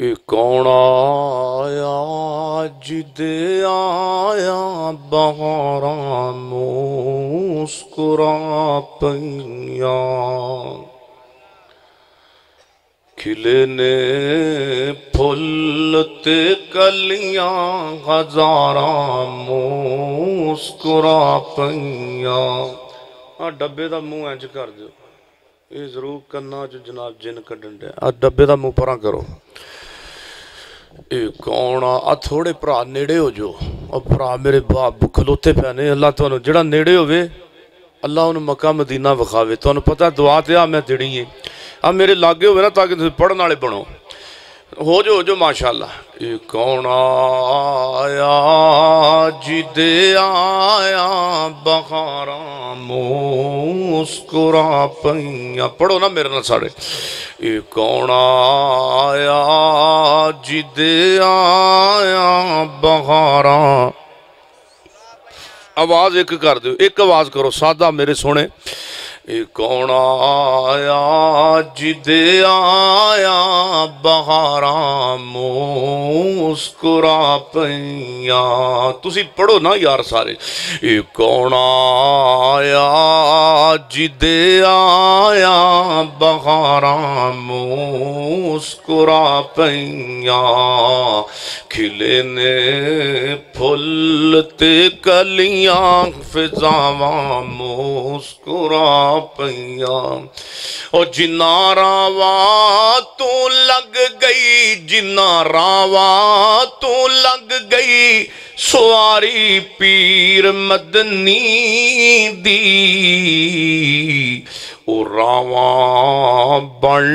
ਇਹ ਕੌਣ ਆਇਆ ਜਿਦੇ ਆਇਆ ਬਹਾਰਾਂ ਮੁਸਕਰਾ मुस्कुरा पैया खिलने फुलते कलिया हजारा मुस्कुरा पैया डब्बे का मूँह इंज कर दो ये ज़रूर कन्ना च जनाब जिन कड़न डे डब्बे का मुँह पर करो। ये कौन आ? थोड़े भरा नेड़े हो जो और भरा मेरे बाप खलोते पैने अल्लाह तुम जो नेड़े होवे अल्लाह उन्होंने मका मदीना विखावे। तो पता दुआ तो आ, मैं देनी है। आ, मेरे लागे हो ना, ताकि पढ़ने वाले बनो। हो जो हो जो माशाला कौन आया जिद आया, बखारा मुस्कुरा पैया पढ़ो ना मेरे ना सारे ये कौन आया जिद आया, बखारा ਆਵਾਜ਼ ਇੱਕ ਕਰ ਦਿਓ ਇੱਕ ਆਵਾਜ਼ ਕਰੋ ਸਾਦਾ ਮੇਰੇ ਸੋਹਣੇ। ਇਹ ਕੌਣ ਆਇਆ ਜਿਦੇ ਆਇਆ ਬਹਾਰਾਂ ਮੁਸਕਰਾ ਪਈਆਂ ਤੁਸੀਂ ਪੜੋ ਨਾ ਯਾਰ ਸਾਰੇ ਇਹ ਕੌਣ ਆਇਆ ਜਿਦੇ ਆਇਆ ਬਹਾਰਾਂ ਮੁਸਕਰਾ ਪਈਆਂ ਖਿਲੇ ਨੇ ਫੁੱਲ ਤੇ ਕਲੀਆਂ ਫਿਜ਼ਾਵਾਂ ਮੁਸਕਰਾ पइया ओ जिना रावा तू लग गई जिना रावा तू लग गई सुवारी पीर मदनी दी। राव बन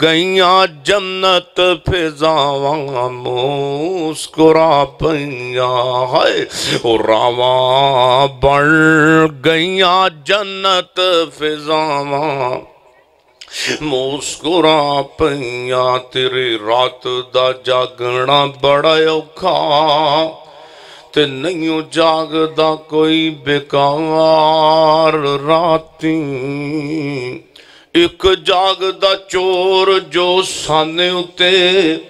गया जन्नत फिजावा, मुस्कुरा पैया है उरावा बन गईया जन्नत फिजावा, मुस्कुरा पैया, तेरे रात दा जागना बड़ा औखा। ਤੇ ਨਹੀਂ ਜਾਗਦਾ ਕੋਈ ਬੇਕਾਰ ਰਾਤੀ। ਇੱਕ ਜਾਗਦਾ ਚੋਰ ਜੋ ਸਾਨੇ ਉਤੇ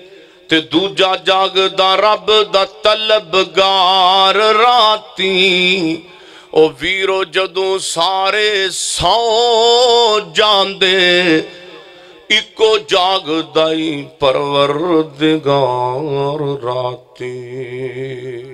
ਤੇ ਦੂਜਾ ਜਾਗਦਾ ਰੱਬ ਦਾ ਤਲਬਗਾਰ ਰਾਤੀ। ਉਹ ਵੀਰੋ ਜਦੋਂ ਸਾਰੇ ਸੌ ਜਾਂਦੇ, ਇੱਕੋ ਜਾਗਦਾ ਹੀ ਪਰਵਰਦਗਾਰ ਰਾਤੀ।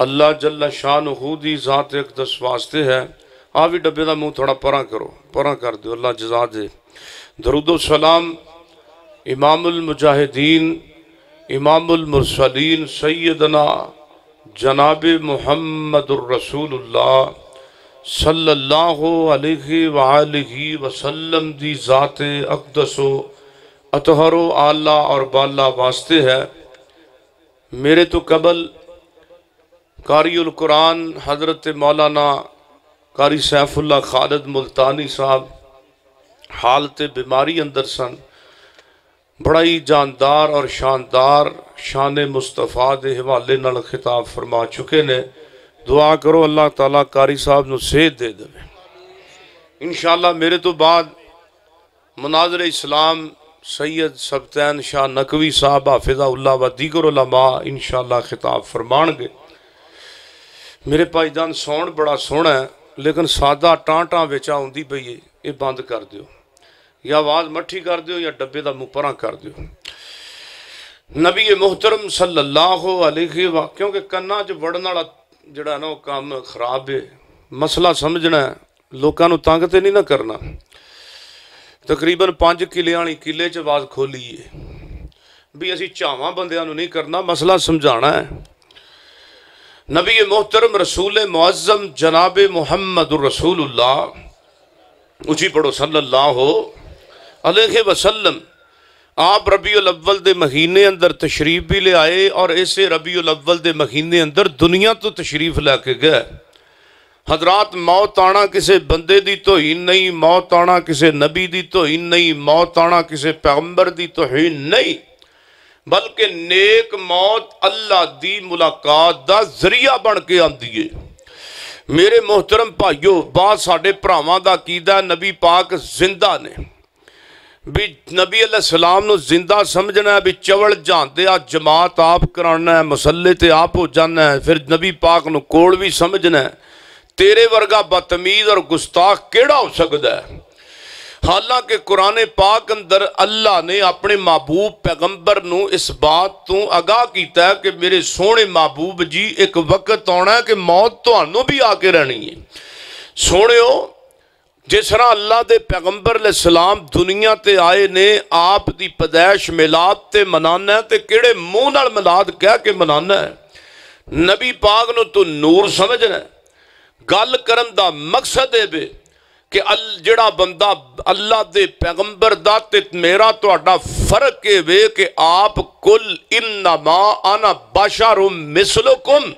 ਅੱਲਾ ਜੱਲਾ ਸ਼ਾਨਹੂ ਦੀ ਜ਼ਾਤ ਇਕਦਸ ਵਾਸਤੇ ਹੈ ਆ ਵੀ ਡੱਬੇ ਦਾ ਮੂੰਹ ਥੋੜਾ ਪਰਾਂ ਕਰੋ ਪਰਾਂ ਕਰ ਦਿਓ ਅੱਲਾ ਜਜ਼ਾ ਦੇ ਦਰੂਦ ਸਲਾਮ ਇਮਾਮੁਲ ਮੁਜਾਹਿਦੀਨ इमामुल मुरसलीन सैदना जनाब मोहम्मद रसूलुल्लाह सल्लल्लाहु अलैहि वआलिहि वसल्लम दी ज़ात अकदसो अतहरो आला और बाला वास्ते है मेरे तो कबल कारी कुरान हज़रत मौलाना कारी सैफुल्ला खालिद मुल्तानी साहब हालत बीमारी अंदर सन। बड़ा ही जानदार और शानदार शान मुस्तफ़ा के हवाले न खिताब फरमा चुके ने। दुआ करो अल्लाह तला कारी साहब न सेहत दे दे इन मेरे तो बाद मनाजर इस्लाम सैयद सब्तैन शाह नकवी साहब हाफिजा उल्ला व दीगर उलमा इंशाल्लाह खिताब फरमाणगे मेरे भाईजान सौण बड़ा सोहना है लेकिन सादा टांटां विच आउंदी पई है ये बंद कर दिओ या आवाज़ मट्ठी कर दिओ या डब्बे का मुंह परा कर दिओ नबी मोहतरम सल्लल्लाहु अलैहि व क्योंकि कन्ना च वड़न वाला ਜਿਹੜਾ ਨਾ ਉਹ ਕੰਮ ਖਰਾਬ ਹੈ ਮਸਲਾ ਸਮਝਣਾ ਹੈ, ਲੋਕਾਂ ਨੂੰ ਤੰਗ ਤੇ ਨਹੀਂ ਨਾ ਕਰਨਾ तकरीबन 5 किले वाली किले च आवाज़ खोली है भी असी ਝਾਵਾਂ बंद नहीं करना, मसला समझा है नबी मोहतरम रसूल मुआज़म जनाब मोहम्मद रसूलुल्लाह, उची पढ़ो, सल्लल्लाहो अलैहि वसलम आप रबील अव्वल के महीने अंदर तशरीफ़ भी ले आए और इसे रबील अव्वल के महीने अंदर दुनिया तो तशरीफ़ लैके गए। हजरात मौत आना किसी बंदे की तोहीन नहीं, मौत आना किसी नबी की तोहीन नहीं, मौत आना किसी पैगंबर की तोहीन नहीं। बल्कि नेक मौत अल्लाह की मुलाकात का ज़रिया बन के आती है। मेरे मोहतरम भाइयों बाद साढ़े भरावान का कीदा नबी पाक ज़िंदा ने। भी नबी अलैहिस्सलाम ज़िंदा समझना है, भी चवल जानते आ, जमात आप कराना है मसले तो आप हो जाना है, फिर नबी पाक को कोल भी समझना है। तेरे वर्गा बदतमीज और गुस्ताख केड़ा हो सकता है? हालाँकि कुरान पाक अंदर अल्लाह ने अपने महबूब पैगंबर न इस बात तो आगाह किया कि मेरे सोहने महबूब जी, एक वक्त आना है कि मौत तो भी आके रहनी है। सोने जिस तरह अल्लाह के पैगंबर सलाम दुनिया से आए ने, आप की पैदाइश मिलाद से मनाना है तो कि मूँह मिलाद कह के मनाना है? नबी पाक न तू नूर समझना है। ਪਾਕ ਨੂੰ ਤੂੰ ਨੂਰ ਸਮਝਣਾ ਹੈ। ਗੱਲ ਕਰਨ ਦਾ ਮਕਸਦ ਇਹ ਵੇ ਕਿ ਅਲ ਜਿਹੜਾ ਬੰਦਾ ਅੱਲਾ ਦੇ ਪੈਗੰਬਰ ਦਾ ਤੇ ਮੇਰਾ ਤੁਹਾਡਾ ਫਰਕ ਇਹ ਵੇ ਕਿ ਆਪ ਕੁਲ ਇਨਮਾ ਅਨਾ ਬਸ਼ਰੁਮ ਮਿਸਲੁਕੁਮ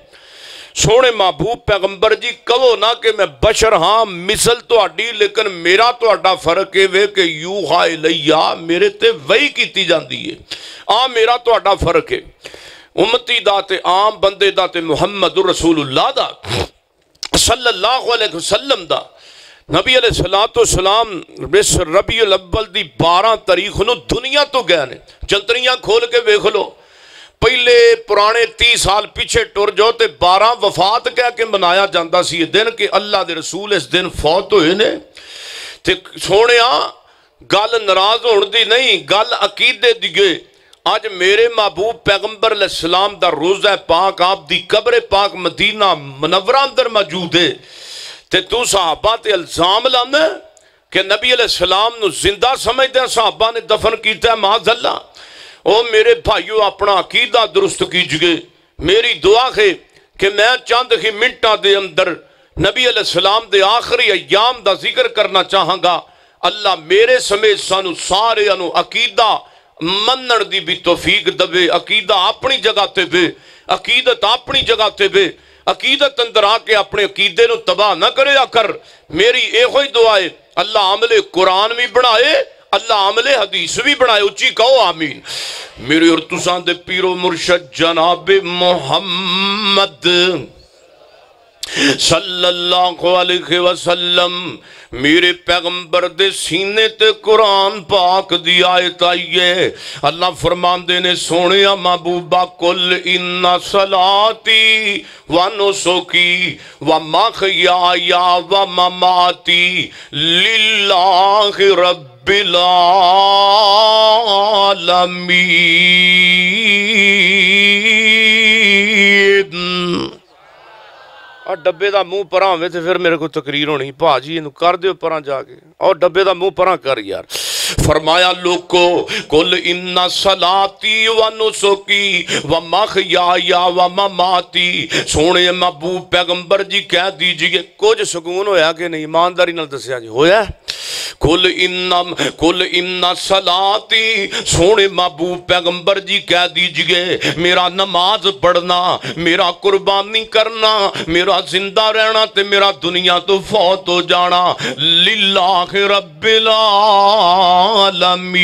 ਸੋਹਣੇ ਮਾਬੂਬ ਪੈਗੰਬਰ ਜੀ ਕਹੋ ਨਾ ਕਿ ਮੈਂ ਬਸ਼ਰ ਹਾਂ ਮਿਸਲ ਤੁਹਾਡੀ ਲੇਕਿਨ ਮੇਰਾ ਤੁਹਾਡਾ ਫਰਕ ਇਹ ਵੇ ਕਿ ਯੂਹਾ ਇਲਈਆ ਮੇਰੇ ਤੇ ਵਹੀ ਕੀਤੀ ਜਾਂਦੀ ਏ ਆ ਮੇਰਾ ਤੁਹਾਡਾ ਫਰਕ ਹੈ ਉਮਤੀ ਦਾ ਤੇ ਆਮ ਬੰਦੇ ਦਾ ਤੇ ਮੁਹੰਮਦ ਰਸੂਲullah ਦਾ सल्लाम अलैहि नबी अले सलातो सलाम बिस रबी उल अब्बल की बारह तारीख न दुनिया तो गए ने। जंतरिया खोल के वेख लो। पहले पुराने तीह साल पीछे टुर जाओ तो 12 वफात कह के मनाया जाता सी। दिन के अल्लाह के रसूल इस दिन फौत हुए ने। सोने गल नाराज़ होने की नहीं, गल अकीदे दी अज मेरे महबूब पैगंबर सलाम का रोज़ है, पाक आप की कबरे पाक मदीना मनवरा अंदर मौजूद है। तो तू सहाबा से इल्ज़ाम लाने कि नबी सलाम ज़िंदा समझद सहाबा ने दफन किया माजल्ला। ओ मेरे भाईओ, अपना अकीदा दुरुस्त कीजिए। मेरी दुआ है कि मैं चंद ही मिनटा के अंदर नबी सलाम के आखिरी अयाम का ज़िक्र करना चाहागा। अल्लाह मेरे समेत सानू सारे अकीदा मनण की भी तोफीक दवे अकीदा अपनी जगह ते वे अकीदत अपनी जगह ते वे अकीदत अंदर आके अपने अकीदे तबाह ना करे कर मेरी यो दुआ है अल्लाह अमले कुरान भी बनाए अल्लाह अमले हदीस भी बनाए उची कहो आमीन मेरे और तुसा दे पीरो मुर्शद जनाब मोहम्मद सल्लल्लाहु अलैहि वसल्लम, मेरे पैगंबर दे सीने ते कुरान पाक दी आयत आई है। अल्लाह फरमांदे ने सोनिया महबूबा, कुल इन्ना सलाती व नुसुकी व मखयाया व ममाती लिल्लाहि रब्बिल आलमीन। ਔਰ ਡੱਬੇ ਦਾ ਮੂੰਹ ਪਰਾਂ ਹੋਵੇ ਤੇ ਫਿਰ ਮੇਰੇ ਕੋਲ ਤਕਰੀਰ ਹੋਣੀ। ਭਾਜੀ ਇਹਨੂੰ ਕਰ ਦਿਓ ਪਰਾਂ ਜਾ ਕੇ। ਔਰ ਡੱਬੇ ਦਾ ਮੂੰਹ ਪਰਾਂ ਕਰ ਯਾਰ। फरमाया लोको कुल इन्ना सलाती व नुसुकी व मखयाया व ममाती। सोने महबूब पैगंबर जी कह दीजिए, कुछ सुकून होया कि नहीं? ईमानदारी नाल दसिया जी होया कुल इन्ना कुल इन्ना सलाती, सोने महबूब पैगंबर जी कह दीजिए, मेरा नमाज़ पढ़ना, मेरा कुर्बानी करना, मेरा ज़िंदा रहना ते मेरा दुनिया तो फौत हो जाना। लिल्लाह रब्बिल आलमीन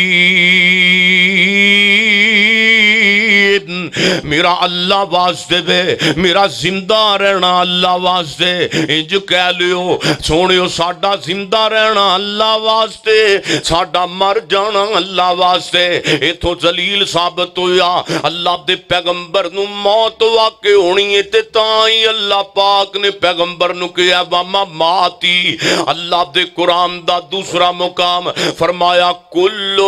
मेरा अल्लाह वास्ते वे मेरा ज़िंदा रहना अल्लाह वास्ते। इंज कह लियो, सोनियो, साडा ज़िंदा रहना अल्लाह वास्ते, साडा मर जाना अल्लाह वास्ते। इथों जलील साबित होया अल्लाह दे पैगंबर नु मौत वाके होनी है, ते ही अल्लाह पाक ने पैगंबर नु कहा वामा माती अल्लाह दे कुरान दा दूसरा मुकाम फरमाया, कुल्लु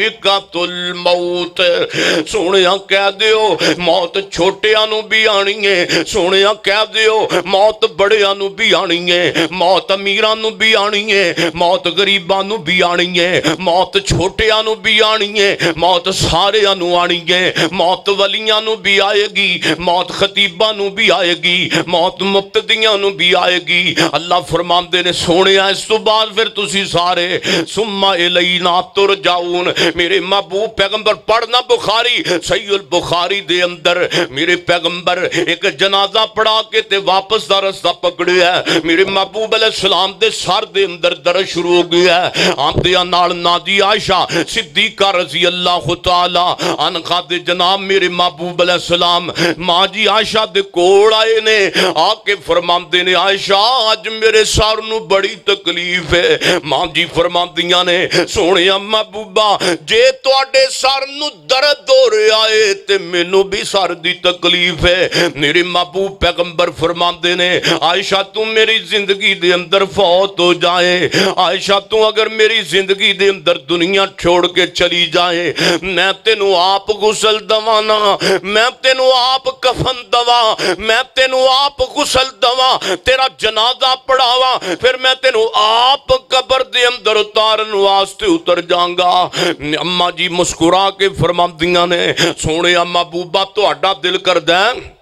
इकातुल मौत। सोनिया कह दियो, मौत छोटिया भी आनी है सोनिया कह दियो, मौत बड़िया भी आनी है मौत अमीरा भी आनी है मौत गरीबा भी आनी है मौत छोटिया भी आनी है मौत सारिया आनी है मौत वलिया भी आएगी। मौत खतीबा भी आएगी। मौत मुक्तदिया भी आएगी। अल्लाह फरमाते ने सोने इस तो बाद फिर तुसी सारे। सुम्मा इलई ना तुर जाऊन मेरे महबूब पैगंबर पढ़ना बुखारी सैयुल बुखारी दे अंदर। मेरे पैगंबर एक जनाजा पढ़ा के ते वापस दा रास्ता पकड़िया मेरे महबूब अलैहि सलाम दे सर दे अंदर दर्द शुरू हो गया आंदिया नाल नादी आयशा, सिद्दीका रज़ी अल्लाह तआला अनखा दे जनाब मेरे महबूब अलैहि सलाम। माँ जी आयशा दे कोल आए ने, आके फरमांदे ने, आयशा अज मेरे सर नु बड़ी तकलीफ़ है। माँ जी फरमांदियाँ ने सोने महबूबा जे थोड़े सर नर्द हो रहा है तो मैनू भी सर की तकलीफ़ है। मेरे मापू पैगंबर फरमाते ने, आयशा तू मेरी ज़िंदगी के अंदर फौत हो जाए। आयशा तू अगर मेरी ज़िंदगी के अंदर दुनिया छोड़ के चली जाए, मैं तेन आप गुसल दवा ना। मैं तेन आप कफन दवा। मैं तेन आप गुसल दवा। तेरा जनादा पढ़ावा। फिर मैं तेन आप कबर के अंदर उतारन वास्ते उतर जाऊँगा अम्मा जी मुस्कुरा के फरमादियाँ ने सोने अम्मा बूबा तो दिल कर है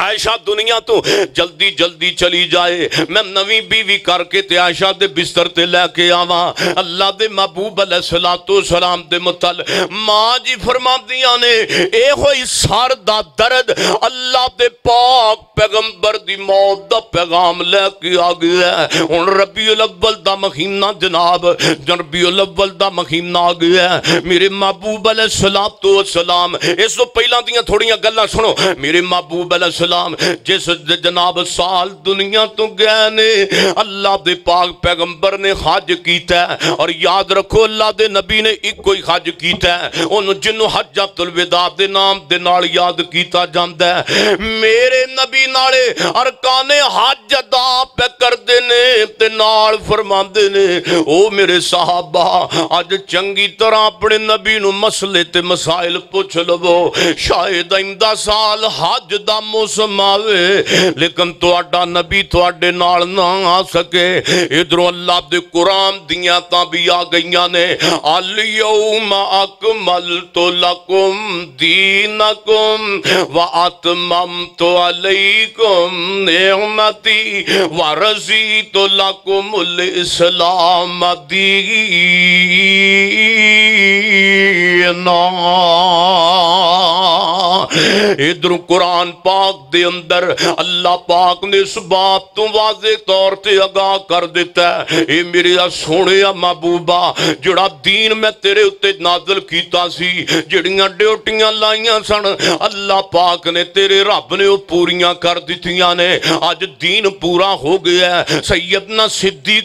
आयशा दुनिया तो जल्दी जल्दी चली जाए। मैं नवी बीवी करके ते आयशा दे बिस्तर ते लेके आवा। अल्लाह दे महबूब सलातो सलाम दे मुतल माँ जी फरमादियाँ ने होई सर दा दर्द अल्लाह दे पाक पैगंबर दी मौत दा पैगाम लेके आ गया है। रबीउल अव्वल दा महीना जनाब रबीउल अव्वल दा महीना आ गया मेरे महबूब सलातो सलाम, इस तो पहला दियाँ थोड़ियाँ गल्लां सुनो। मेरे महबूब सलाम जिस जनाब साल दुनिया तो गए ने, अल्लाह दे पाक पैगंबर ने हज किया और याद रखो, अल्लाह दे नबी ने एक ही हज किया उन्होंने जिन्हों हजातुल विदा दे नाम दे नाल याद किया जाता है। मेरे नबी नाले अरकाने हज अदा पे करते ने ते नाल फरमाते ने, ओ मेरे साहबा, अज चंगी तरह अपने नबी नु मसले ते मसाइल पूछ लवो। शायद इंदा साल हज दा मौसम समावे, लेकिन तोड़ा नबी थोड़े नाल ना आ सके। इधरों अल्लाह के कुरान दिया भी आ गई ने। अलियम अकमल तो लकुम दीन कुम व आत्मम तो अलैकुम नेमती व रज़ी तो लकुम इस्लाम दीना। इधर कुरान पाक अंदर अल्लाह पाक ने इस बात तो वाजे तौर ते आगाह कर दिता है ये मेरे सोने महबूबा जड़ा दीन मैं तेरे उत्ते नाजल किया सी जड़ियाँ ड्यूटियाँ लाइया सन अल्लाह पाक ने तेरे रब ने पूरियाँ कर दितियाँ ने अज दीन पूरा हो गया है सैयदना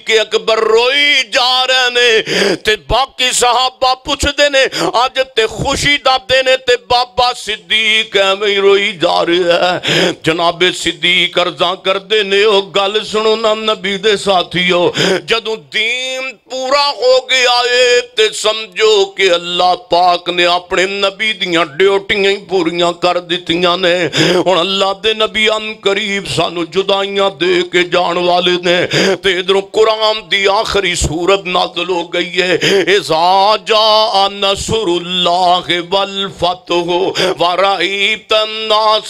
के अकबर रोई जा रहे ने ते बाकी साहबा पुछते ने अज ते खुशी दा दिन ते बाबा सिद्दीक एवं रोई जा रहा है जनाबे सिद्दीक अर्जा करते ने ओ गल सुनो ना नबी दे साथियो। जदों दीन पूरा हो गया है, ते समझो कि अल्लाह पाक ने अपने नबी दियाँ ड्यूटियाँ ही पूरियाँ कर दितियाँ ने। हुन अल्लाह दे नबी अन करीब सानू जुदाइयाँ दे के जान वाले ने। ते इधरों कुरान दी आखिरी सूरत नाज़िल हो गई है। इज़ा जा नसरुल्लाह वल फतह, व रईत अन्नास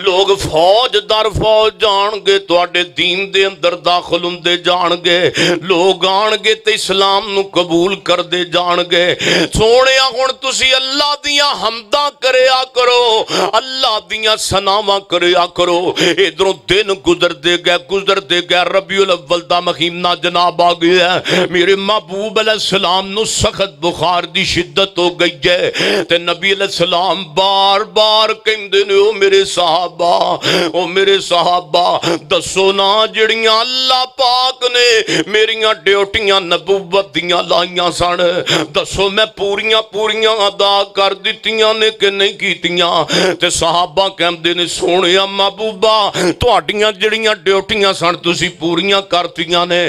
लोग फौज दर फौज जाने थोड़े दीन के अंदर दाखिल होंगे जाने लोग आनगे तो इस्लाम कबूल करते जाने सोने हूँ तुम अल्लाह दिया हमदा करो, अल्लाह दिया सनाव करो। इधरों दिन गुजरते गए गुजरते गए रबीउल अव्वल का महीना जनाब आ गया है। मेरे महबूब अल सलाम सखत बुखार की शिद्दत हो गई है। नबी अल सलाम बार बार कहें ने मेरे साहबा, ओ मेरे साहबा, दसो ना जड़िया अल्लाह पाक ने मेरिया ड्यूटियाँ नबूबत दियाँ लाइया सन। दसो मैं पूरी पूरी अदा कर दितियाँ ने कि नहीं कीतियाँ। साहबा कहते ने, सोने महबूबा थोड़िया तो जड़िया ड्यूटियाँ सन तुम पूरी करती ने।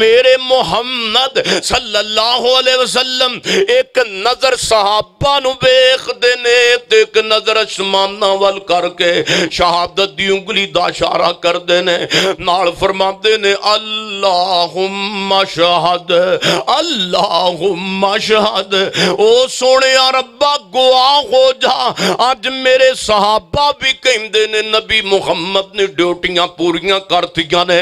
मेरे मुहम्मद सल्लल्लाहु अलैहि वसल्लम एक नज़र साहबा नु वेखते ने एक नज़र असमाना वाल करके के शहादत की उंगली का इशारा करते ने नाल फरमाते ने अल्लाहुम्मा शहद अल्लाहुम्मा शहद ओ सोने रब्बा गुआ हो जा अज मेरे सहाबा भी कहते ने नबी मुहम्मद ने ड्यूटियाँ पूरी कर दिया ने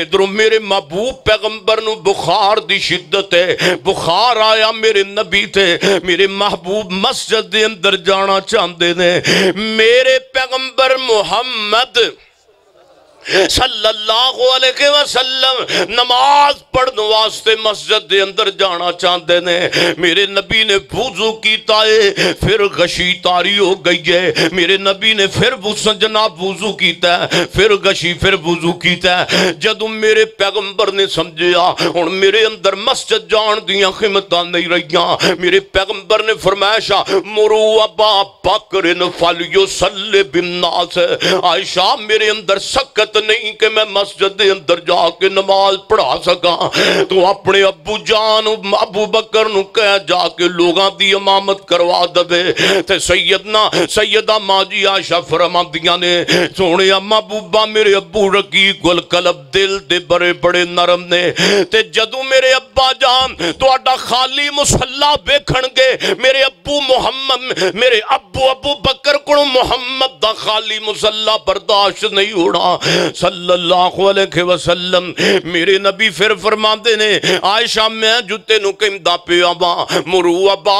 इधरों मेरे महबूब पैगंबर न बुखार की शिद्दत है बुखार आया मेरे नबी थे मेरे महबूब मस्जिद के अंदर जाना चाहते ने मेरे पैगंबर पैगंबर मोहम्मद सल्लल्लाहु अलैहि वसल्लम, नमाज़ पढ़ने वास्ते मस्जिद के अंदर जाना चाहते ने। मेरे नबी ने वज़ू किया है, फिर गशी तारी हो गई है। मेरे नबी ने फिर सजना वज़ू किया फिर गशी फिर वज़ू किया जदों मेरे पैगंबर ने समझिया हूँ मेरे अंदर मस्जिद जान दिमत नहीं रही मेरे पैगंबर ने फरमाइशा मुरू अबा बकर आयशा, मेरे अंदर सख्त इजाज़त नहीं कि मैं मस्जिद के अंदर जाके नमाज़ पढ़ा सका। तू अपने अबू जान, अबू बकर कह जाके लोगों की इमामत करवा दे ते सैयद ना सैयदा माजी आशा फरमादिया ने, सोने अम्मा बूबा, मेरे अबू रकी गुल कलब दिल दे बड़े बड़े नरम ने। ते जदू मेरे अब्बा जान थोड़ा खाली मुसला वेखण गए मेरे अबू मुहम्मद, मेरे अबू अबू बकर को मुहम्मद का खाली मुसला बर्दाश्त नहीं होना सल्लल्लाहु निकल दया मेरे नबी फिर फरमाते ने आयशा, मैं जुते पिया वा मुरू अबा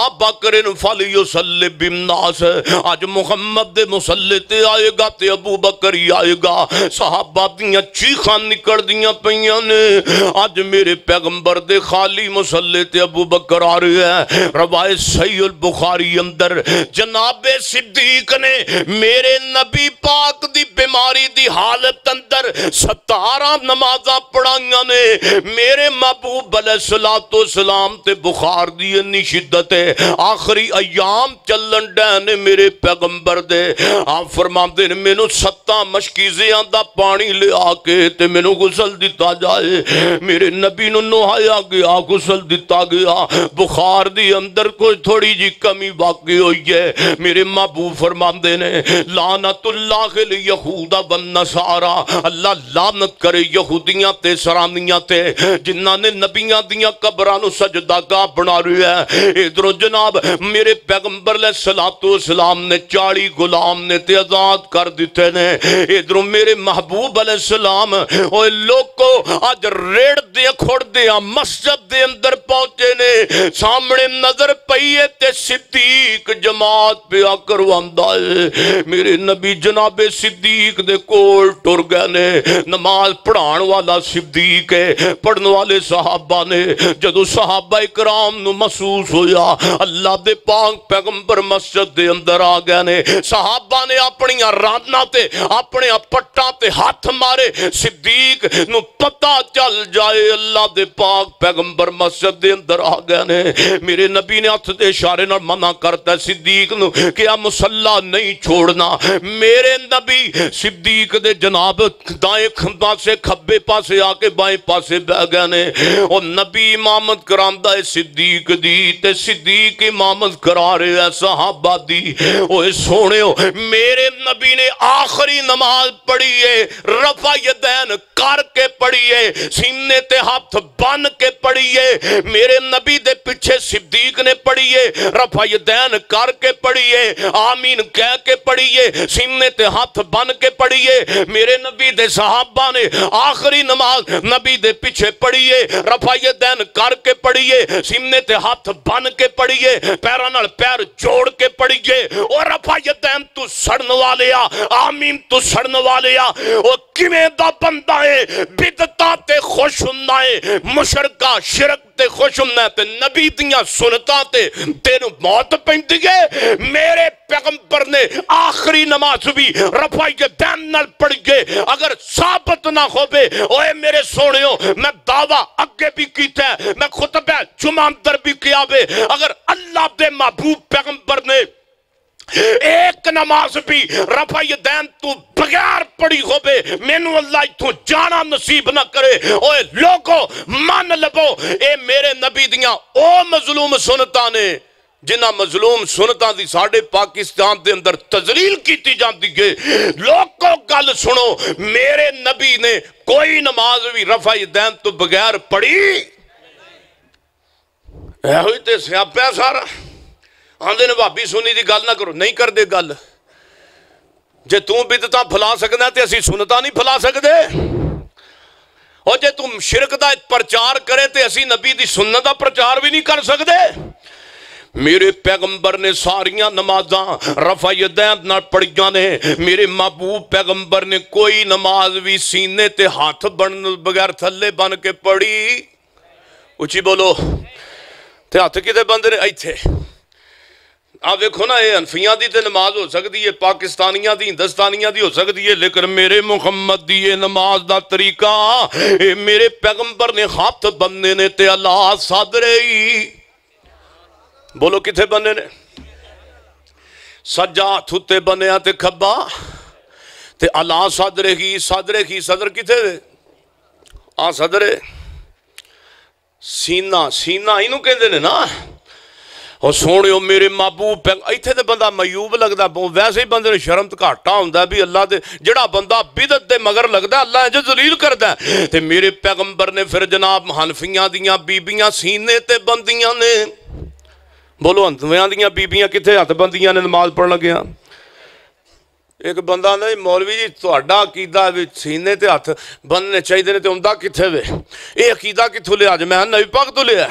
फल बिमनास मुहम्मद दे ते आएगा ते अबू बकर ही आएगा। मेरे पैगंबर दे खाली मुसले ते अबू बकर आ रहे हैं। रवाय सही उल बुखारी अंदर, जनाबे सिद्दीक ने मेरे नबी पाक दी बीमारी दी हालत अंदर सतारा नमाजा पढ़ाइया ने। मेरे महबूब बल सला तो सलाम, ते बुखार दी इन्नी शिदत है। आखिरी अयाम चलन डैन मेरे पैगंबर दे। आप फरमाते मेनू सत्ता मशकीजिया का पानी लिया के ते मैनू गुसल दिता जाए। मेरे नबी नुहाया गया, गुसल दिता गया। बुखार दी अंदर कोई थोड़ी जी कमी बाकी हुई है। मेरे महबूब फरमाते ने लाना तुला के लिए यहूदा बनना सारा। अल्लाह लानत करे यहूदियाँ ते, सरानियाँ ते, जिन्हां ने नबियाँ दियाँ कबरां नु सजदागाह बना लिया है। इधरों जनाब, मेरे पैगंबर ले सलातो सलाम ने 40 गुलाम ने ते आज़ाद कर दिते ने। इधरों मेरे महबूब अलैहि सलाम, ओए लोको अज रेड़ दे खुड़दे आ मस्जिद दे अंदर पहुँचे ने। सामने नज़र पई है ते सिद्दीक जमात पिया करवांदा है। मेरे नबी जनाबे सिद्दीक दे कोल टुर गए ने नमाज़ पढ़ाण वाला सिद्दीक है पढ़न वाले सहाबा ने जदों सहाबा इकराम नु महसूस होया अल्लाह दे पाक पैगंबर मस्जिद दे अंदर आ गए ने सहाबा ने अपनी राना ते अपने पट्टा ते हाथ मारे सिद्दीक नु पता चल जाए अल्लाह दे पाक पैगंबर मस्जिद दे अंदर आ गए ने मेरे नबी ने हथ दे इशारे नाल मना करता सिद्दीक नु कि आ मुसल्ला नहीं छोड़ना मेरे नबी सिद्दीक दे जनाब अब दाएँ पासे, खब्बे पासे आके बाएँ पासे बह गए ने। और नबी इमामत करांदा है सिद्दीक दी, ते सिद्दीक इमामत करा रहे है सहाबा दी। ओए सोने मेरे नबी ने आखिरी नमाज़ पढ़ी है रफा यदैन करके पढ़ी है, सीने ते हाथ बन के पढ़ी है, मेरे नबी दे पीछे सिद्दीक ने पढ़ी है रफा यदैन करके पढ़ी है, आमीन कह के पढ़ी है, सीने ते हाथ बन के पढ़ी है, मेरे नबी दे सहाबा ने आखिरी नमाज़ नबी दे पीछे पढ़ी है रफा यदैन करके पढ़ी है सीने ते हाथ बन के पढ़ी है पैरों नाल पैर जोड़ के पढ़ी है और रफा यदैन तू सड़न वाले आ, आमीन तू सड़न वाले आ। ओ किवें दा बंदा है बिदता ते खुश हुंदा है मुशरका, शिरक ते खुश हूँ नबी दियाँ सुनता ते तेनु मौत पी है मेरे पैगंबर ने आखिरी नमाज़ भी रफा दैन नाल पढ़ गए अगर साबत ना होवे, ओए मेरे सोने मैं दावा अगे भी किया मैं खुतबा जुमा अंदर भी किया वे। अगर अल्लाह दे महबूब पैगंबर ने एक नमाज़ भी रफाई दैन तू बगैर पड़ी हो मेनू अल्लाह इतो जाना नसीब ना करे। ओए लोगो, मन लवो ये मेरे नबी दियाँ ओ मजलूम सुनता ने, जिन्हें मजलूम सुनत की साढ़े पाकिस्तान के अंदर तजलील की जाती है। लोगों, गल सुनो, मेरे नबी ने कोई नमाज़ भी रफाई दैन तो बगैर पढ़ी। ए तो सारा। ਆਂਦੇ ਨੇ, ਭਾਬੀ ਸੁਣੀ ਦੀ ਗੱਲ ਨਾ नहीं ਨਹੀਂ ਕਰਦੇ ਗੱਲ। ਜੇ ਤੂੰ ਬਿਦਤਾਂ ਫਲਾ ਸਕਦਾ ਤੇ ਅਸੀਂ ਸੁਨਤਾਂ ਨਹੀਂ ਫਲਾ ਸਕਦੇ। और जे तुम शिरक का प्रचार करे तो असी नबी की सुनत का प्रचार भी नहीं कर सकते मेरे पैगंबर ने सारिया नमाजा रफाई पढ़िया ने मेरे महबूब पैगंबर ने कोई नमाज़ भी सीने ते हाथ बन बगैर थले बन के पढ़ी उची बोलो ते हथ कि बंद ने इतने आप देखो ना, ये अनफिया की तो नमाज़ हो सकती है, पाकिस्तानिया की हिंदुस्तानिया की हो सकती है, लेकिन मेरे मुहम्मद की ये नमाज़ का तरीका ये मेरे पैगंबर ने हथ बने ने ते अला सादरे बोलो कितने बने ने? सज्जा हथ उत्ते बनया तो खब्बा, ते अला सादरे ही सादरे ही, सदर कितने आ सदरे। सीना सीना इनू कहते ना? और सोने हो मेरे महबूब पे इतने तो बंदा मयूब लगता वैसे ही बंद शर्म तो घाटा होंगे भी अल्लाह के जोड़ा बंदा बिदत के मगर लगता अल्लाह जो जलील करता है। तो मेरे पैगंबर ने फिर जनाब हनफिया दियाँ बीबियाँ सीने ते बंदियाँ ने। बोलो, हनफिया दियाँ बीबियाँ कितने हथ बंदियाँ ने नमाज़ पढ़ लगिया एक बंद ना मौलवी जी थोड़ा अकीदा भी सीने ते हथ बनने चाहिए ने तो आंदा कितने वे? ये अकीदा कितों लिया अज मैं नवी पाक तो लिया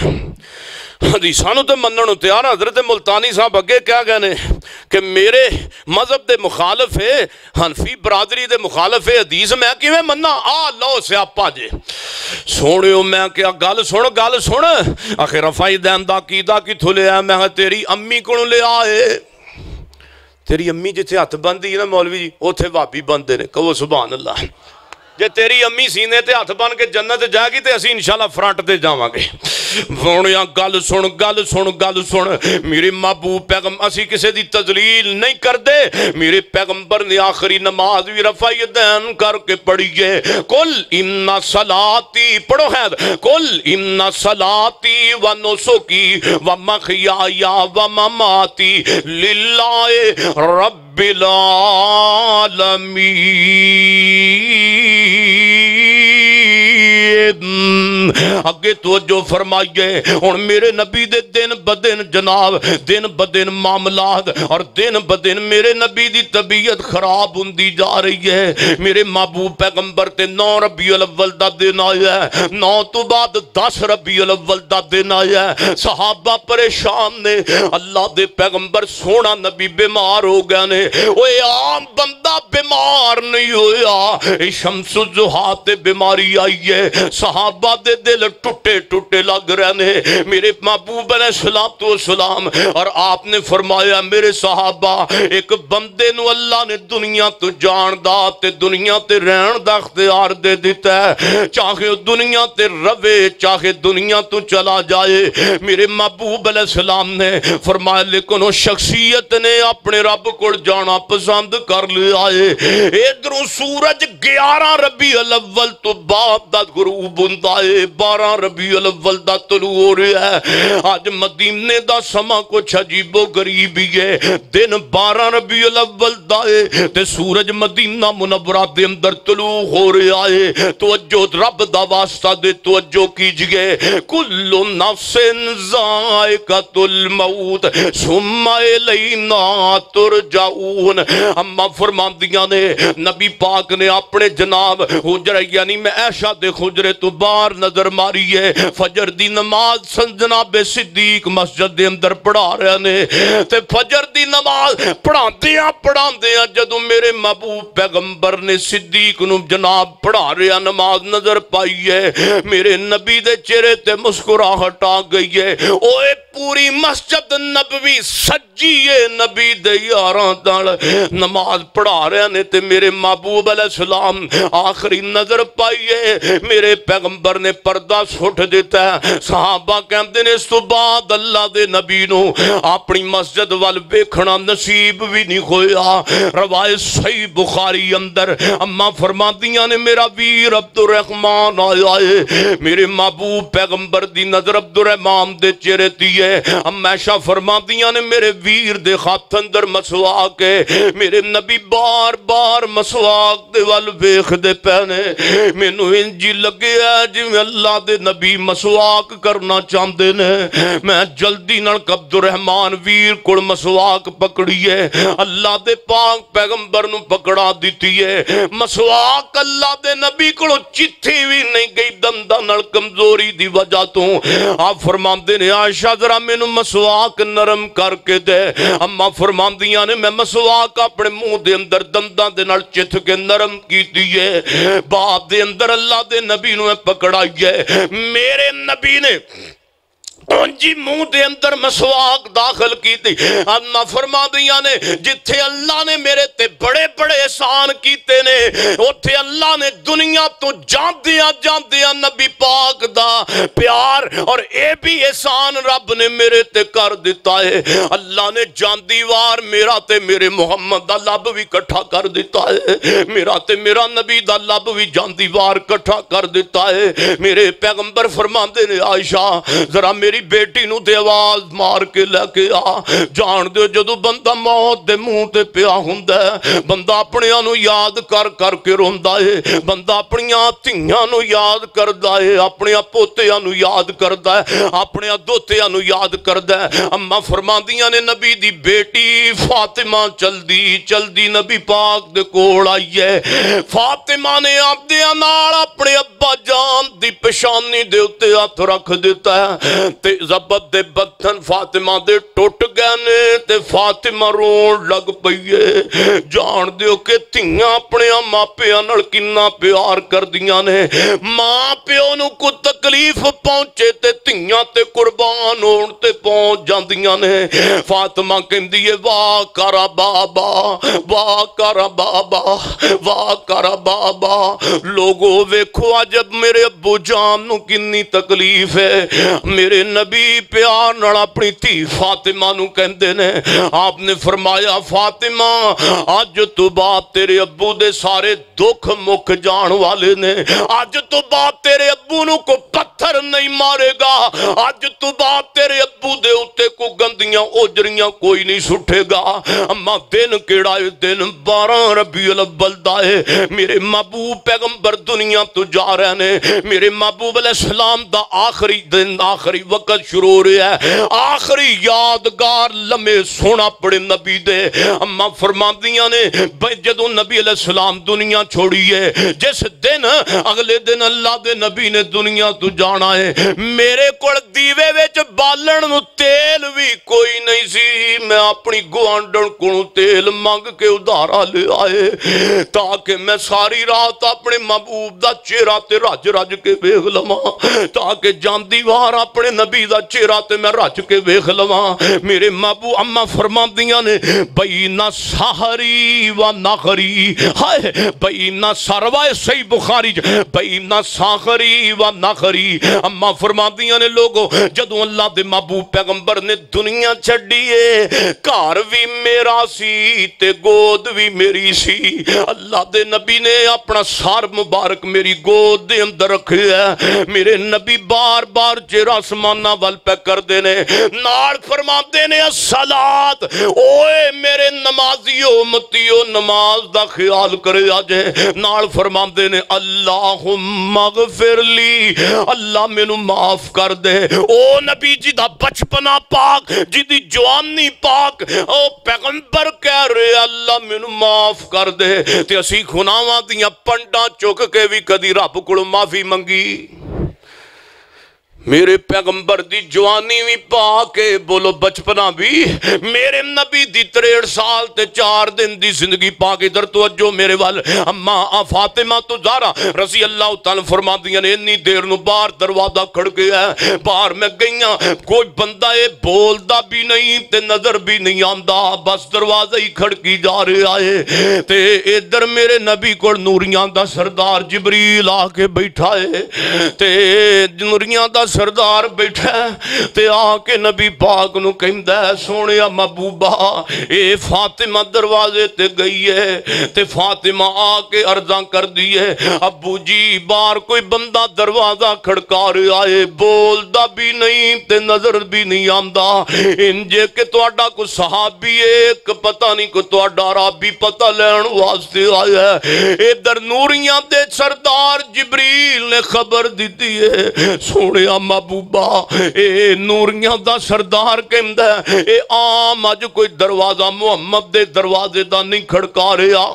हदीसा तो मनण तैयार हज़रत मुल्तानी साहब अगे कह गए हैं कि मेरे मज़हब के मुखालफ है हनफी बरादरी के मुखालफ है हदीस मैं कि मना आ लो स्यापा जे सुन मैं क्या गल सुन गल सुन आखिर रफाई दैन का कि थो लिया मैं तेरी अम्मी को लिया है तेरी अम्मी जिथे हथ बनती है ना मौलवी जी उत्थे भाभी बनते ने कहो सुबह अल्लाह जे तेरी अम्मी सीने हथ बन के जन्नत जाएगी तो असं इंशाला फ्रंट से जावे ਸੋਹਣਿਆ ਗੱਲ ਸੁਣ ਗੱਲ ਸੁਣ ਗੱਲ ਸੁਣ ਮੇਰੇ ਮਾਬੂਬ ਪੈਗੰਬਰ ਅਸੀਂ ਕਿਸੇ ਦੀ ਤਜ਼ਲੀਲ ਨਹੀਂ ਕਰਦੇ ਮੇਰੇ ਪੈਗੰਬਰ ਨੇ ਆਖਰੀ ਨਮਾਜ਼ ਵੀ ਰਫਾਈ दैन करके पढ़िए कुल इन्ना सलाती पढ़ो है कुल इन्ना सलाती व नुसुकी व मखियाया व ममाती लिल्लाए रब्बिल आलमीन अगे तो जो फरमाइए हूँ मेरे नबी दे दिन ब दिन जनाब, दिन ब दिन मामलात, और दिन ब दिन मेरे नबी दी तबीयत खराब होंदी जा रही है। मेरे महबूब पैगंबर ते नौ रबी अव्वल दा दिन आया है, नौ तो बाद दस रबी अव्वल दा दिन आया है। सहाबा परेशान ने, अल्लाह दे पैगंबर सोना नबी बीमार हो गए ने आम बंदा बीमार नहीं होया। शमसु जुहा ते बीमारी आई है सहाबा दे दिल टुटे टुटे लग रहे ने मेरे महबूब ने सलाम तो सलाम। और आपने फरमाया, मेरे सहाबा, एक बंदे अल्लाह ने दुनिया तो जानदा ते दुनिया ते रहन दा इख्तियार दे दिता है। चाहे वो दुनिया ते रवे, चाहे दुनिया तो चला जाए। मेरे महबूब सलाम ने फरमाया, लेकिन वो शख्सियत ने अपने रब को जाना पसंद कर लिया है। इधरों सूरज ग्यारह रबी अव्वल तो बाद दा ਗਰੂਬ ਹੁੰਦਾ ਏ 12 ਰਬੀਉਲ ਅਵਲ ਦਾ ਤਲੂ ਹੋ ਰਿਹਾ ਹੈ ਅੱਜ ਮਦੀਨੇ ਦਾ ਸਮਾਂ ਕੁਛ ਅਜੀਬੋ ਗਰੀਬ ਹੀ ਹੈ ਦਿਨ 12 ਰਬੀਉਲ ਅਵਲ ਦਾ ਏ ਤੇ ਸੂਰਜ ਮਦੀਨਾ ਮੁਨਵਰਾ ਦੇ ਅੰਦਰ ਤਲੂ ਹੋ ਰਿਹਾ ਏ ਤਵੱਜੋ ਰੱਬ ਦਾ ਵਾਸਤਾ ਦੇ ਤਵੱਜੋ ਕੀਜੀਏ ਕੁੱਲੂ ਨਫਸਿਨ ਜ਼ਾਇਕਤੁਲ ਮੌਤ ਸੁਮਾ ਇਲੈਨਾ ਤੁਰਜਾਊਨ ਅੰਮਾ ਫਰਮਾਂਦੀਆਂ ਨੇ ਨਬੀ ਪਾਕ ਨੇ ਆਪਣੇ ਜਨਾਬ ਹੁਜਰ ਯਾਨੀ ਮੈਂ ਐਸ਼ਾ ਦੇ हुजरे तो बाहर नज़र मारी है फजर दी नमाज़ संजना बे सिद्दीक मस्जिद दे अंदर पढ़ा रहे ने। ते फजर दी नमाज़ पढ़ांदियाँ पढ़ांदियाँ जदों मेरे महबूब पैगंबर ने सिद्दीक नु जनाब पढ़ा रहा नमाज़ नज़र पाई है। मेरे नबी दे चेहरे ते मुस्कुराहट आ गई है। ओए पूरी मस्जिद नबी सजी है, नबी दे नमाज़ पढ़ा रहे ने ते मेरे महबूब सलाम आखिरी नज़र पाई है। मेरे पैगंबर ने पर्दा सुट दिता है। सहाबा कहते ने सुबाद अल्लाह दे नबी नो अपनी मस्जिद वाल वेखना नसीब भी नहीं होया। रवायत सही बुखारी अंदर। अम्मा फरमादिया ने, मेरा वीर अब्दुल रहमान आया है। मेरे महबूब पैगंबर की नज़र अब्दुल रहमान दे चेहरे ती हमेशा ने मेरे वीर मसवाक करना चाहते ने। मैं जल्दी रहमान वीर को मसवाक पकड़ी है। अल्लाह दे पाक पैगंबर न पकड़ा दी है। मसवाक अल्लाह दे नबी को चिट्ठी भी नहीं गई, दंदा कमज़ोरी की वजह तो। आप फरमाते ने आशा तेरा मेनू मसवाक नरम करके दे अम्मा फरमादिया ने मैं मसवाक अपने मुँह के अंदर दंदा के चिथ के नरम की बाप के अंदर अल्लाह के नबी ने है मेरे नबी ने प्यार और ये भी एहसान रब ने मेरे ते कर दिता है अल्लाह ने जाती वार मेरा ते मेरे मुहम्मद का लभ भी कट्ठा कर दिता है मेरा ते मेरा नबी का लभ भी जाती वार कट्ठा कर दिता है मेरे पैगंबर फरमाते ने आयशा जरा मेरे ਨੇ ਆਇਸ਼ਾ ਜ਼ਰਾ ਮੇਰੀ ਬੇਟੀ ਨੂੰ ਤੇ ਆਵਾਜ਼ ਮਾਰ ਕੇ ਲੈ ਕੇ ਆ ਜਾਣਦੇ ਹੋ ਜਦੋਂ ਬੰਦਾ ਮੌਤ ਦੇ ਮੂੰਹ ਤੇ ਪਿਆ ਹੁੰਦਾ ਹੈ, ਬੰਦਾ ਆਪਣਿਆਂ ਨੂੰ ਯਾਦ ਕਰ ਕਰਕੇ ਰੋਂਦਾ ਏ ਬੰਦਾ ਆਪਣੀਆਂ ਧੀਆਂ ਨੂੰ ਯਾਦ ਕਰਦਾ ਏ ਆਪਣਿਆਂ ਪੋਤਿਆਂ ਨੂੰ ਯਾਦ ਕਰਦਾ ਹੈ ਆਪਣਿਆਂ ਦੋਤਿਆਂ ਨੂੰ ਯਾਦ ਕਰਦਾ ਹੈ ਅੰਮਾ ਫਰਮਾਉਂਦੀਆਂ ਨੇ ਨਬੀ ਦੀ ਬੇਟੀ ਫਾਤਿਮਾ ਚਲਦੀ ਚਲਦੀ ਨਬੀ ਪਾਕ ਦੇ ਕੋਲ ਆਈ ਹੈ ਫਾਤਿਮਾ ਨੇ ਆਪਦਿਆਂ ਨਾਲ ਆਪਣੇ ਅੱਬਾ ਜਾਨ ਦੀ ਪਛਾਨੀ ਦੇ ਉੱਤੇ ਹੱਥ ਰੱਖ ਦਿੱਤਾ ਹੈ ਤੇ ਜ਼ਬਤ ਦੇ ਬੱਥਨ ਫਾਤਿਮਾ ਦੇ ਟੁੱਟ ਗਏ ਨੇ ਤੇ ਫਾਤਿਮਾ ਰੋਣ ਲੱਗ ਪਈ ਏ ਜਾਣਦੇ ਹੋ ਕਿ ਧੀਆਂ ਆਪਣੇ ਮਾਪਿਆਂ ਨਾਲ ਕਿੰਨਾ ਪਿਆਰ ਕਰਦੀਆਂ ਨੇ ਮਾਂ ਪਿਓ ਨੂੰ ਕੋਈ ਤਕਲੀਫ ਪਹੁੰਚੇ ਤੇ ਧੀਆਂ ਤੇ ਕੁਰਬਾਨ ਹੋਣ ਤੇ ਪਹੁੰਚ ਜਾਂਦੀਆਂ ਨੇ ਫਾਤਿਮਾ ਕਹਿੰਦੀ ਏ ਵਾਹ ਕਰਾ ਬਾਬਾ ਵਾਹ ਕਰਾ ਬਾਬਾ ਵਾਹ ਕਰਾ ਬਾਬਾ ਲੋਗੋ ਵੇਖੋ ਅੱਜ ਮੇਰੇ ਅੱਬੂ ਜਾਨ ਨੂੰ ਕਿੰਨੀ ਤਕਲੀਫ ਹੈ ਮੇਰੇ नबी प्यार अपनी धी फातिमा कहते ने, आपने फरमाया, फातिमा अज तो बाद तेरे अबू दे सारे दुख मुख जान वाले ने। अज तो बाद तेरे अबू नु को पत्थर नहीं मारेगा। अज तो बाद तेरे अबू दे उत्ते को गंदियाँ, ओजरियाँ कोई नहीं सुटेगा अम्मा, दिन केड़ा है? दिन 12 रबीउल अव्वल दा है। मेरे मबू पैगंबर दुनिया तो जा रहे ने। मेरे महबूब अलैहिस्सलाम दा आखिरी दिन, आखिरी वक्त वक्त शुरू हो। रहा है आखिरी यादगार लम्हे सोना पड़े नबी दे। अम्मा फरमादियाँ ने जो नबी सलाम दुनिया छोड़ी है, जिस दिन, अगले दिन अल्लाह के नबी ने दुनिया तो जाना है। मेरे को दीवे बिच बालन तेल भी कोई नहीं सी। मैं अपनी गुआंढन को तेल मंग के उधारा ले आए, ताकि मैं सारी रात अपने महबूब का चेहरा ते रज रज के वेख लवा, ताकि जाती वार अपने नबी नबी का चेहरा ते मैं रच के वेख लवा। मेरे माबू अम्मा फरमादियाँ ने, बई ना साहरी व नाखरी हाय, बई ना सरवा सही बुखारी बई ना साखरी व नाखरी अम्मा फरमादियाँ ने, लोगो, जदों अल्लाह दे महबूब पैगंबर ने दुनिया छड़ी है घर भी मेरा सी ते गोद भी मेरी सी। अल्लाह दे नबी ने अपना सार मुबारक मेरी गोद के अंदर रखिया है मेरे नबी बार बार चेहरा समाना वल पे करते फरमाते ने सलात ओए मेरे नमाजियो मतियो नमाज़ दा ख्याल करे अजे फरमाते ने अल्लाह मगफिरली अल्लाह मेनू माफ़ कर दे ओ नबी जी दा बचपना पाक जिदी जवानी पाक ओ पैगंबर कह रहे अल्लाह मेनू माफ़ कर दे असी खुनावां दियाँ पंडा चुक के भी कदी रब को माफ़ी मंगी मेरे पैगंबर दी जवानी भी पा के बोलो बचपना भी मेरे नबी दी त्रेड़ साल ते चार दिन दी ज़िंदगी पा के इधर तो मेरे वाल अम्मा, आ फातिमा तो जारा। रसी अल्लाह तआला फरमादियाँ ने, इन्नी देर नु बाहर दरवाज़ा खड़ गया है, बाहर मैं गईया। कोई बंदा ये बोलदा भी नहीं, ते नज़र भी नहीं आंदा, बस दरवाज़ा ही खड़की जा रहा है। ते इधर मेरे नबी को नूरियाँ दा सरदार जिबरील आके बैठा है। ते नूरियाँ दा सरदार बैठा है ते आके नबी पाक नु कहंदा है सोहणिया महबूबा ए फातिमा दरवाजे ते गई है ते फातिमा आके अर्जा कर दी है अबू जी बाहर कोई बंदा दरवाजा खड़का रहा है बोलदा भी नहीं ते नजर भी नहीं आंदा इंजे कि ਤੁਹਾਡਾ ਕੋਈ ਸਹਾਬੀ ਏ ਇੱਕ ਪਤਾ ਨਹੀਂ ਕੋਈ ਤੁਹਾਡਾ ਰਾਬੀ ਪਤਾ ਲੈਣ ਵਾਸਤੇ ਆਇਆ ਹੈ ਇਧਰ ਨੂਰੀਆਂ ਦੇ ਸਰਦਾਰ ਜਿਬਰੀਲ ਨੇ ਖਬਰ ਦਿੱਤੀ ਏ ਸੋਹਣਿਆ महबूबा, ए नूरियाँ दा सरदार कहंदा ए आम, अज कोई दरवाज़ा मुहम्मद दे दरवाजे दा नहीं खड़का रहा।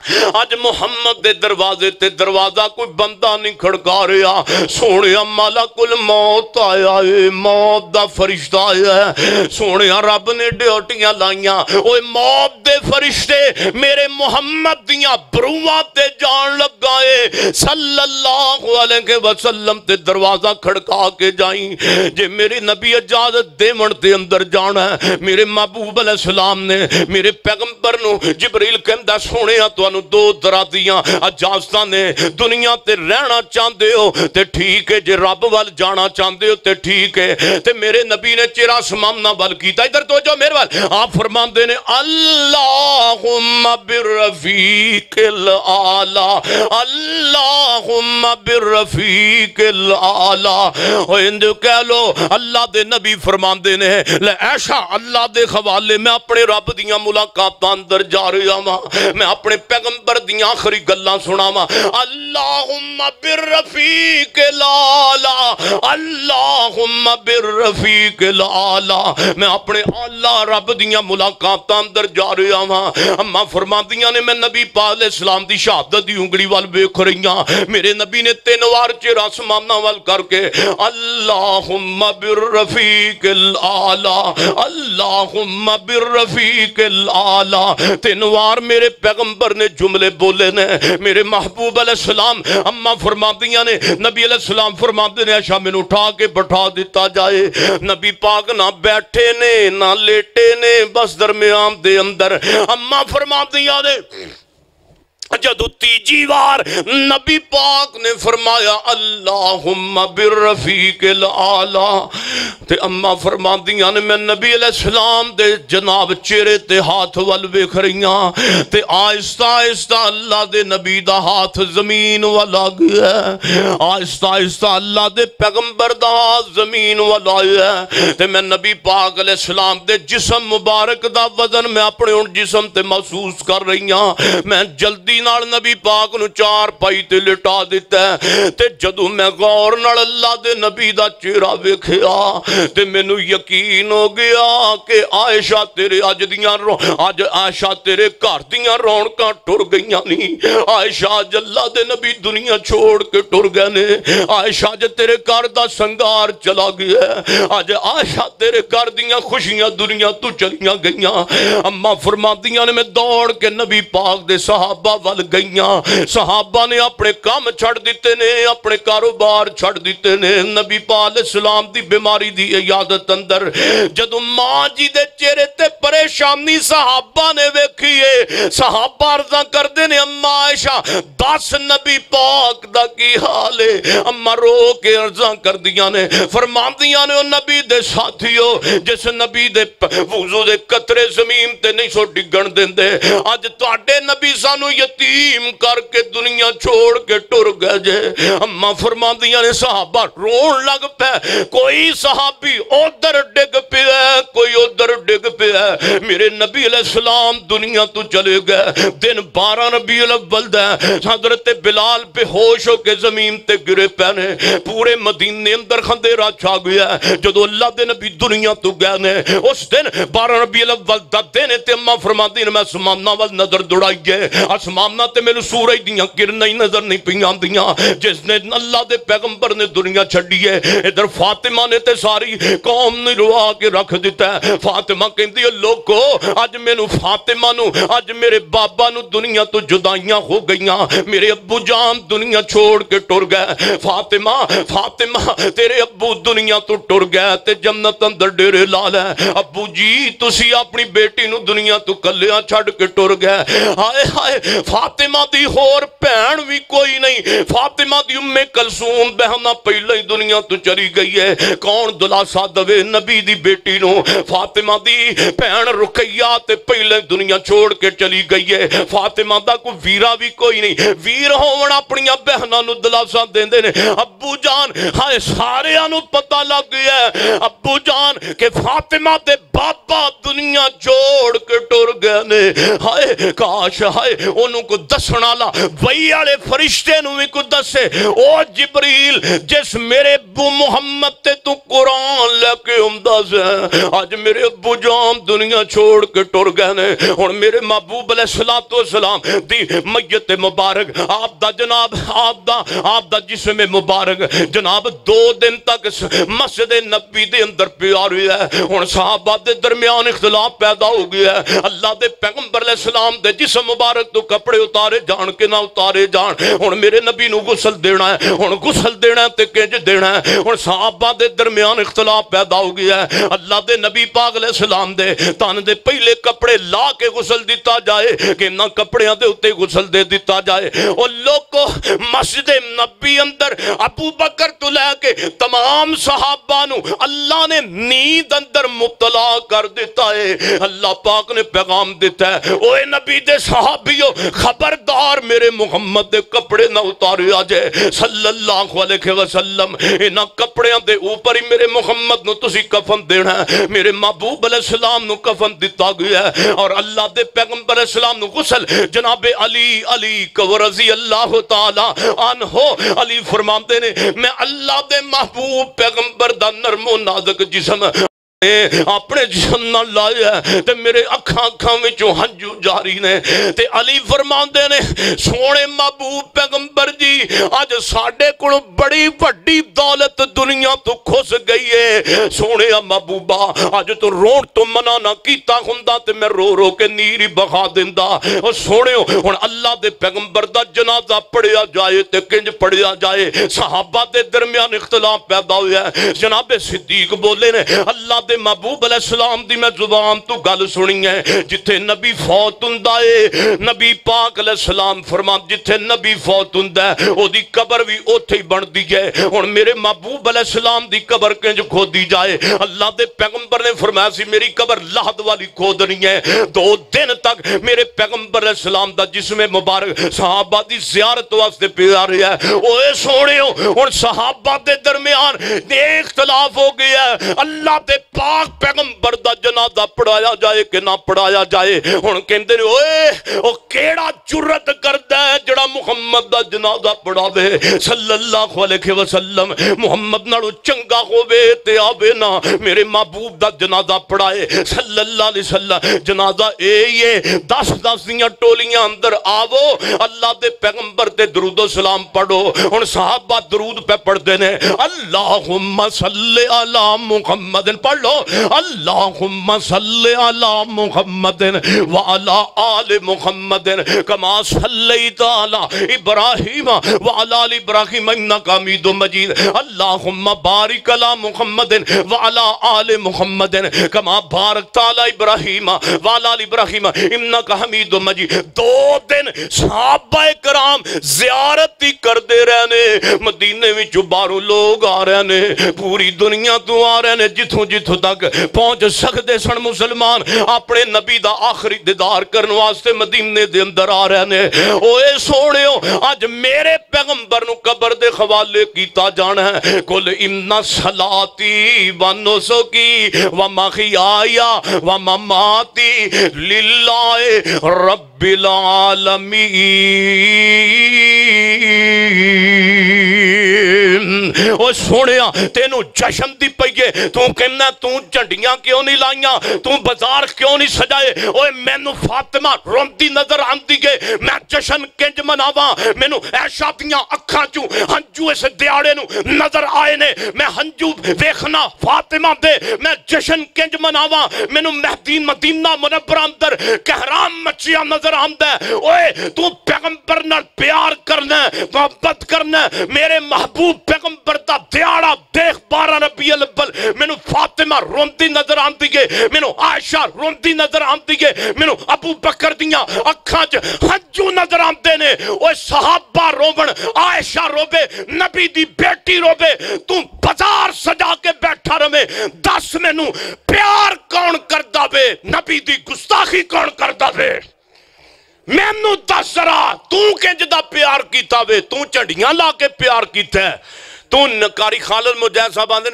अज मुहम्मद दे दरवाजे ते दरवाज़ा कोई बंदा नहीं खड़का रहा सोने माला कुल मौत आया है, मौत दा फरिश्ता आया है। सोने रब ने ड्यूटियाँ लाइया। ओए मौत दे फरिश्ते, मेरे मुहम्मद दियाँ बरूआ ते जान लगा है। सल्लल्लाहु अलैहि वसल्लम ते दरवाज़ा खड़का के जाई। जे मेरे नबी इजाज़त देवन ते अंदर जाना है, मेरे महबूब अलैहि सलाम ने मेरे पैगंबर नु जिबरील कहंदा सोहणिया ਤੁਹਾਨੂੰ ਦੋ ਤਰ੍ਹਾਂ ਦੀਆਂ ਇਜਾਜ਼ਤਾਂ ਨੇ ਦੁਨੀਆ ਤੇ ਰਹਿਣਾ ਚਾਹੁੰਦੇ ਹੋ ਤੇ ਠੀਕ ਹੈ ਜੇ ਰੱਬ ਵੱਲ ਜਾਣਾ ਚਾਹੁੰਦੇ ਹੋ ਤੇ ਠੀਕ ਹੈ ਤੇ ਮੇਰੇ ਨਬੀ ਨੇ ਚਿਹਰਾ ਸਮਾਮਨਾ ਵੱਲ ਕੀਤਾ ਇਧਰ ਤੋਂ ਜੋ ਮੇਰੇ ਵੱਲ ਆਪ ਫਰਮਾਉਂਦੇ ਨੇ ਅੱਲਾਹੁਮ ਬਿਰਫੀਕਿਲ ਆਲਾ ਅੱਲਾਹੁਮ ਬਿਰਫੀਕਿਲ ਆਲਾ ਓ ਇੰਜ ਕਹਿ ਲੋ ਅੱਲਾ ਦੇ ਨਬੀ ਫਰਮਾਉਂਦੇ ਨੇ ਲੈ ਐਸ਼ਾ ਅੱਲਾ ਦੇ ਹਵਾਲੇ ਮੈਂ ਆਪਣੇ ਰੱਬ ਦੀਆਂ ਮੁਲਾਕਾਤਾਂ ਅੰਦਰ ਜਾ ਰਿਹਾ ਵਾਂ ਮੈਂ ਆਪਣੇ पैगंबर दी आखिरी गल्ला सुनावा। अल्लाहुम्मा बिरफीक लाला अल्लाहुम्मा बिरफीक लाला मैं अपने आला रब दियाँ मुलाकातां अंदर जा रहा हाँ अम्मा फरमादियाँ ने, मैं नबी पाक इस्लाम दी शहादत दी उंगली वाल वेख रही हाँ मेरे नबी ने तीन वार चेहरा आसमाना वाल करके अल्लाहुम्मा बिरफीक आला। अल्लाहुम्मा बिरफीक आला। तीन वार मेरे पैगंबर ने जुमले बोले ने, मेरे महबूब सलाम, अम्मा फरमादियाँ ने, नबी सलाम फरमाते ने अच्छा मैनू उठा के बैठा दिता जाए। नबी पाक ना बैठे ने, ना लेटे ने, बस दरम्यान दे अंदर। अम्मा फरमादियाँ ने जदू तीजी बार नबी पाक ने फरमाया, अल्लाहुम्मा बिरफीक आला। ते अम्मा फरमादियाँ ने, मैं नबी सलाम दे जनाब चेहरे ते हाथ वल वेख रही ते आहिस्ता आहिस्ता अल्लाह दे नबी दा हाथ ज़मीन वल आ गया आहिस्ता आहिस्ता अल्लाह दे पैगंबर दा हाथ ज़मीन वल आया ते मैं नबी पाक सलाम दे जिस्म मुबारक दा वज़न मैं अपने हुन जिस्म ते महसूस कर रही हाँ। मैं जल्दी गलती नबी पाक न चार पाई ते लिटा दिता है ते जदों मैं गौर न अल्लाह के नबी का चेहरा वेख्या तो मैनू यकीन हो गया कि आयशा तेरे अज दौ अज आयशा तेरे घर दौनक टुर गई नहीं आयशा अज अल्लाह के नबी दुनिया छोड़ के टुर गए ने आयशा अज तेरे घर का संगार चला गया अज आयशा तेरे घर दुशियाँ दुनिया तू चलिया गई अम्मा फरमादियाँ ने मैं दौड़ के नबी पाक दे सहाबा ਵੱਲ ਗਈਆਂ ਸਹਾਬਾ ਨੇ ਆਪਣੇ ਕੰਮ ਛੱਡ ਦਿੱਤੇ ਨੇ ਆਪਣੇ ਕਾਰੋਬਾਰ ਛੱਡ ਦਿੱਤੇ ਨੇ ਨਬੀ ਪਾਕ ਇਸਲਾਮ ਦੀ ਬਿਮਾਰੀ ਦੀ ਇਜਾਜ਼ਤ ਅੰਦਰ ਜਦੋਂ ਮਾਂ ਜੀ ਦੇ ਚਿਹਰੇ ਤੇ ਪਰੇਸ਼ਾਨੀ ਸਹਾਬਾ ਨੇ ਵੇਖੀ ਏ ਸਹਾਬਾ ਅਰਜ਼ਾਂ ਕਰਦੇ ਨੇ ਅੰਮਾ ਆਇਸ਼ਾ ਦੱਸ ਨਬੀ ਪਾਕ ਦਾ ਕੀ ਹਾਲ ਏ ਅੰਮਾ ਰੋ ਕੇ ਅਰਜ਼ਾਂ ਕਰਦੀਆਂ ਨੇ ਫਰਮਾਉਂਦੀਆਂ ਨੇ ਉਹ ਨਬੀ ਦੇ ਸਾਥੀਓ ਜਿਸ ਨਬੀ ਦੇ ਪ- ਵੁਜ਼ੂ ਦੇ ਕਤਰੇ ਜ਼ਮੀਨ ਤੇ ਨਹੀਂ ਸੋ ਡਿੱਗਣ ਦਿੰਦੇ ਅੱਜ ਤੁਹਾਡੇ ਨਬੀ ਸਾਨੂੰ यतीम करके दुनिया छोड़ के टुर गए जे। अम्मा फरमा दिया ने, सहाबा रोन लग पे। कोई सहाबी उधर डिग पिया कोई उधर डिग पिया मेरे नबी सलाम दुनिया तो चले गए। दिन बारह नबी बलद हज़रत बिलाल बेहोश होके ज़मीन ते गिरे पैने पूरे मदीने अंदर खंदेरा छा गया जो अल्लाह के नबी दुनिया तो गए ने, उस दिन बारह नबी बलद दिन अम्मा फरमा दिन मैं आसमाना वाल नज़र दौड़ाइए। आसमान ਅਸਮਾਨਾਂ ਵੱਲ ਨਜ਼ਰ ਦੌੜਾਈਏ ਅਸਮਾਨਾਂ ਤੇ ਮੈਨੂੰ ਸੂਰਜ ਦੀਆਂ ਕਿਰਨਾਂ ਹੀ ਨਜ਼ਰ ਨਹੀਂ ਪਈਆਂ ਆਉਂਦੀਆਂ ਜਿਸ ਨੇ ਅੱਲਾ ਦੇ ਪੈਗੰਬਰ ਨੇ ਦੁਨੀਆ ਛੱਡੀ ਹੈ ਇਧਰ ਫਾਤਿਮਾ ਨੇ ਤੇ ਸਾਰੀ ਕੌਮ ਨੂੰ ਰਵਾ ਕੇ ਰੱਖ ਦਿੱਤਾ ਹੈ। ਫਾਤਿਮਾ ਕਹਿੰਦੀ ਹੈ ਲੋਕੋ ਅੱਜ ਮੈਨੂੰ ਫਾਤਿਮਾ ਨੂੰ ਅੱਜ ਮੇਰੇ ਬਾਬਾ ਨੂੰ ਦੁਨੀਆ ਤੋਂ ਜੁਦਾਈਆਂ ਹੋ ਗਈਆਂ ਮੇਰੇ ਅੱਬੂ ਜਾਨ ਦੁਨੀਆ ਛੋੜ ਕੇ ਟੁਰ ਗਏ ਫਾਤਿਮਾ ਫਾਤਿਮਾ ਤੇਰੇ ਅੱਬੂ ਦੁਨੀਆ ਤੋਂ ਟੁਰ ਗਏ ਤੇ ਜੰਨਤ ਅੰਦਰ ਡੇਰੇ ਲਾ ਲੈ ਅੱਬੂ ਜੀ ਤੁਸੀਂ ਆਪਣੀ ਬੇਟੀ ਨੂੰ ਦੁਨੀਆ ਤੋਂ ਕੱਲਿਆਂ ਛੱਡ ਕੇ ਟੁਰ ਗਏ ਹਾਏ ਹਾਏ फातिमा की होर भैन भी कोई नहीं। फातिमा दी उम्मे कलसूम बहना पहले ही दुनिया तो चली गई है। कौन दुलासा दवे नबी दी बेटी फातिमा दी भैन रुकैया पहले दुनिया छोड़ के चली गई है। फातिमा दा कोई वीरा भी कोई नहीं। वीर होवन अपनी बहना दिलासा देंदे ने। अबू जान हाए सारिया पता लग गया अबू जान के फातिमा ते बाबा दुनिया छोड़ के टुर गए ने। हाए काश हाए ओनू को वही आले फरिश्ते भी को दसे। ओ जिस मेरे अबू मुहम्मद तू कुरान अज मेरे अबू जाम दुनिया छोड़ के टुर गए ने। मेरे महबूब सलाम तो सलाम दी मैयत मुबारक। आप जनाब आप जिसमें मुबारक। जनाब, दो दिन तक मस्जिद नबी के अंदर प्यार हुआ है। हम सहाबा दे दरमियान पैदा हो गया है। अल्लाह के पैगंबर सलाम दे जिस मुबारक तू कपड़े कपड़े उतारे जान के ना उतारे जान। हूँ मेरे नबी न गुसल देना है हूँ गुसल देना है किंज देना है हूँ साहबा के दरम्यान इख्तलाफ पैदा हो गया है अल्लाह के नबी पागले सलाम दे तन के पहले कपड़े ला के गुसल दिता जाए, कि ना कपड़िया के उत्ते गुसल दे दिता जाए। और लोग, मस्जिद नबी अंदर अबू बकर तो लैके तमाम साहबा अल्लाह ने नींद अंदर मुबतला कर दिता है अल्लाह पाक ने पैगाम दिता है ओ नबी दे साहबियो खबरदार मेरे मुहम्मद के कपड़े ना उतारिया जे सल्लल्लाहु अलैहि वसल्लम इन कपड़िया के ऊपर ही मेरे मुहम्मद नु तुसी कफन देना है। मेरे महबूब अलैहिस्सलाम नु कफन दिता गया है। और अल्लाह के पैगंबर सलाम नु गुसल, जनाब अली अली कवरजी अल्लाह तआला अन हो अली फरमाते ने, मैं अल्लाह के महबूब पैगंबर का नरमो नाजुक जिस्म अपने जिसम लाए लाया तो मेरे अखा अखा बिचों हंजू जारी ने, ते अली फरमाते ने, सोने महबूब पैगंबर जी अज साडे को बड़ी वड्डी दौलत दुनिया तो खुस गई है। सोने महबूबा अज तू तो रोन तो मना ना किया हों तो मैं रो रो के नीर ही बहा दिता और सोने हूँ अल्लाह के पैगंबर का जनाजा पढ़िया जाए तो किंज पढ़िया जाए, सहाबा के दरम्यान इख्तलाफ पैदा होया जनाबे सिद्दीक बोले ने, अल्लाह महबूब अलैहिस्सलाम दी मैं ज़ुबान तू गल सुनी है, जिथे नबी फौत हुंदा है, नबी पाक अलैहिस्सलाम फरमा जिथे नबी फौत हुंदा है, ओदी कब्र भी ओथे ही है। हुन मेरे महबूब अलैहिस्सलाम दी कब्र किंज खोदी जाए। अल्लाह दे पैगंबर ने फरमाया सी, मेरी कब्र वाली खोदनी है। दो दिन तक मेरे पैगंबर अलैहिस्सलाम दा जिस्म मुबारक, सहाबा दी जियारत वास्ते पिया रहा है। ओए सोनियो हो गया अल्लाह पाक पैगंबर का जनाजा पढ़ाया जाए कि ना पढ़ाया जाए? हूँ कहें ओए, ओ केड़ा चुरत करता है मुहम्मद का जनाजा पढ़ावे? सल्लाह लिखे वसलम मुहम्मद नालों चंगा होवे ते आवे ना, मेरे महबूब का जनाजा पढ़ाए। सल्लाह अलैहि वसल्लम, जनाजा ए है, दस दस दियाँ टोलियाँ अंदर आवो, अल्लाह के पैगंबर से दरूदो सलाम पढ़ो। हूँ साहबा दरूद पे पढ़ते हैं अल्लाह सल्ले अला मुहम्मद। पढ़ लो। पढ़ो अल्लाहुम्मा सल्ले अला मुहम्मदिन व अला मुहम्मदिन कमा अला इब्राहिम व अला आल इब्राहिम इन्नका मजीद। बारिक अला मुहम्मदिन व अला मुहम्मदिन कमा बारकता अला इब्राहिम व अला आल इब्राहिम इन्नका मजीद। दो दिन साहबा जियारत ही करते रहने, मदीने बारों लोग आ रहे ने, पूरी दुनिया तू आ रहे ने, जिथो जिथो तक पहुँच सकते सन मुसलमान। अपने नबी का आखिरी दीदार करने वास्ते मदीने दे अंदर आ रहे ने। ओए सोनियो अज मेरे पैगंबर कब्र दे हवाले किया जाना है। कुल इन्ना सलाती व की व मखियाया, व ममाती, लिल्लाए रब्बिल आलमीन। ओ सोनिया दी पईए तू कहना तू झंडियाँ क्यों नहीं लाइया? तू बाज़ार क्यों नहीं सजाए? ओए फातिमा रोंदी नज़र आंदी है मैं जशन किंज मनावा? मैनू ऐशा दियाँ अखां चू, हंजू इस दिहाड़े नु नज़र आए ने। मैं हंजू देखना फातिमा दे। मैं जशन किंज मनावा? मैनू महदी मदीना मुनव्वर अंदर कहराम मचिया नज़र आंदा है ओए, तू पैगंबर नाल प्यार करना, मोहब्बत करना, मेरे महबूब पैगंबर दा दिहाड़ा देख बारह रबी अव्वल। मैनू फातिमा रोंदी नज़र आंदी है मैनू आयशा रोंदी नज़र आंदी है मैनू अबू बकर दियाँ अखां च हंजू नज़र आंदे ने। ओए, सहाबा रोवन, आयशा रोवे, नबी दी बेटी रोवे, तू बाज़ार सजा के बैठा रवे। दस मैनू प्यार कौन करदा वे? नबी दी गुस्ताखी कौन करदा वे? मैनू दस रहा तू किंजदा प्यार किया वे, तू झंडियाँ ला के प्यार किया तू नकारी खालद मुजैद साहब आते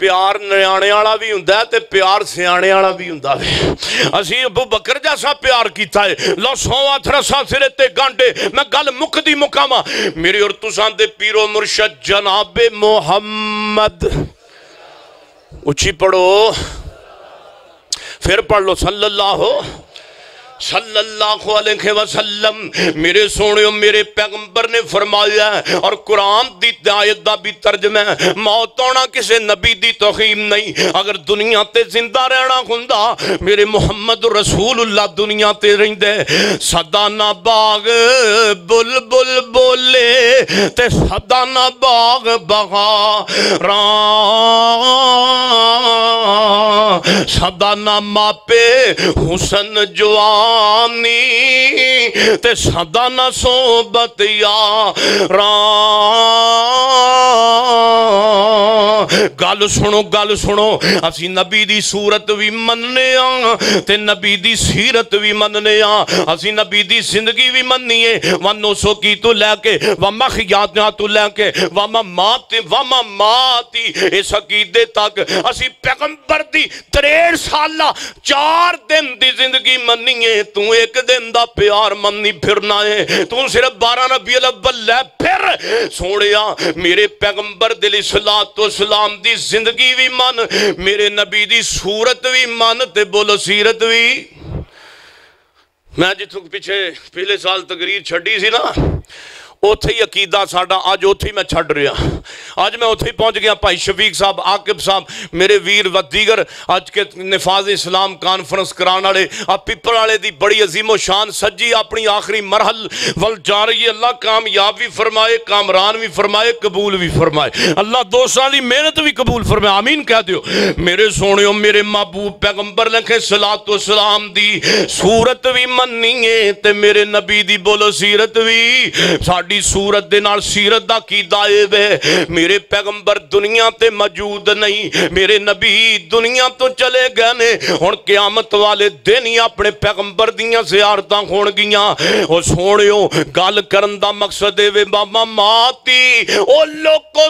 प्यार न्याणे वाला भी होंगे प्यार सियाने वाला भी होंगे असी अबू बकर जैसा प्यार किया है। लो सौवा थरसा सिरे ते गांडे, मैं गल मुकदी मुकावा मेरे और तुसा दे पीरो मुर्शद जनाबे मोहम्मद। उची पढ़ो, फिर पढ़ लो सल्लल्लाहु मेरे सोने मेरे पैगंबर ने फरमाया, और कुरान दी आयत दा भी है, मौत आना किसी नबी तौहीम नहीं। अगर दुनिया ते ज़िंदा रहना हुंदा, मेरे मुहम्मद रसूलुल्लाह दुनिया ते रहिंदे। सदा ना बाग बुलबुल बोले, ते सदा ना बाग। बहारा सदा ना मापे हुसन ते सदा ना सोबत यारा। गल सुनो गल सुनो, असी नबी दी सूरत भी मनने ते नबी दी सीरत भी मनने असी नबी दी ज़िंदगी भी मननीए। वनो सो की तो लैके वमा खियातियाँ तो लैके वमा मात वमा माती, इस अकीदे तक असी पैगंबर दी 63 साला, चार दिन दी ज़िंदगी तू एक दिन का प्यार मनी फिरना है तू सिर्फ़ 12 नबी अव्वल है फिर। सुने मेरे पैगंबर दिल सलाह तो सलाम की ज़िंदगी भी मन, मेरे नबी की सूरत भी मन ते बोलो सीरत भी मैं जितों पिछे, पिछले साल तकरीर छी सी ना ਉੱਥੇ ਹੀ ਅਕੀਦਾ ਸਾਡਾ ਅੱਜ ਉੱਥੇ ਹੀ ਮੈਂ ਛੱਡ ਰਿਹਾ ਅੱਜ ਮੈਂ ਉੱਥੇ ਹੀ ਪਹੁੰਚ ਗਿਆ ਭਾਈ ਸ਼ਫੀਕ ਸਾਹਿਬ ਆਕਿਬ ਸਾਹਿਬ ਮੇਰੇ ਵੀਰ ਵਦੀਗਰ ਅੱਜ ਕੇ ਨਿਫਾਜ਼ ਇਸਲਾਮ ਕਾਨਫਰੰਸ ਕਰਾਉਣ ਵਾਲੇ ਆ ਪਿੱਪਲ ਵਾਲੇ ਦੀ ਬੜੀ ਅਜ਼ੀਮੋ ਸ਼ਾਨ ਸੱਜੀ ਆਪਣੀ ਆਖਰੀ ਮਰਹਲ ਵੱਲ ਜਾ ਰਹੀ ਹੈ ਅੱਲਾ ਕਾਮਯਾਬ ਵੀ ਫਰਮਾਏ ਕਾਮਰਾਨ ਵੀ ਫਰਮਾਏ ਕਬੂਲ ਵੀ ਫਰਮਾਏ ਅੱਲਾ ਦੋਸਤਾਂ ਦੀ ਮਿਹਨਤ ਵੀ ਕਬੂਲ ਫਰਮਾਏ ਆਮੀਨ ਕਹਿ ਦਿਓ ਮੇਰੇ ਸੋਹਣਿਓ ਮੇਰੇ महबूब पैगंबर लखे सलातो सलाम दी सूरत भी मन्नीए ते मेरे नबी दी बोलो सीरत भी साडी सूरत दे नाल सीरत दा की दाए वे मेरे पैगंबर दुनिया ते मौजूद नहीं मेरे नबी दुनिया तो चले गए ने हुन कियामत वाले दिन ही अपने पैगंबर दियाँ जियारतां होण गियाँ ओ सोहणियो गल करन मकसद ए वे मामा माती ओ लोको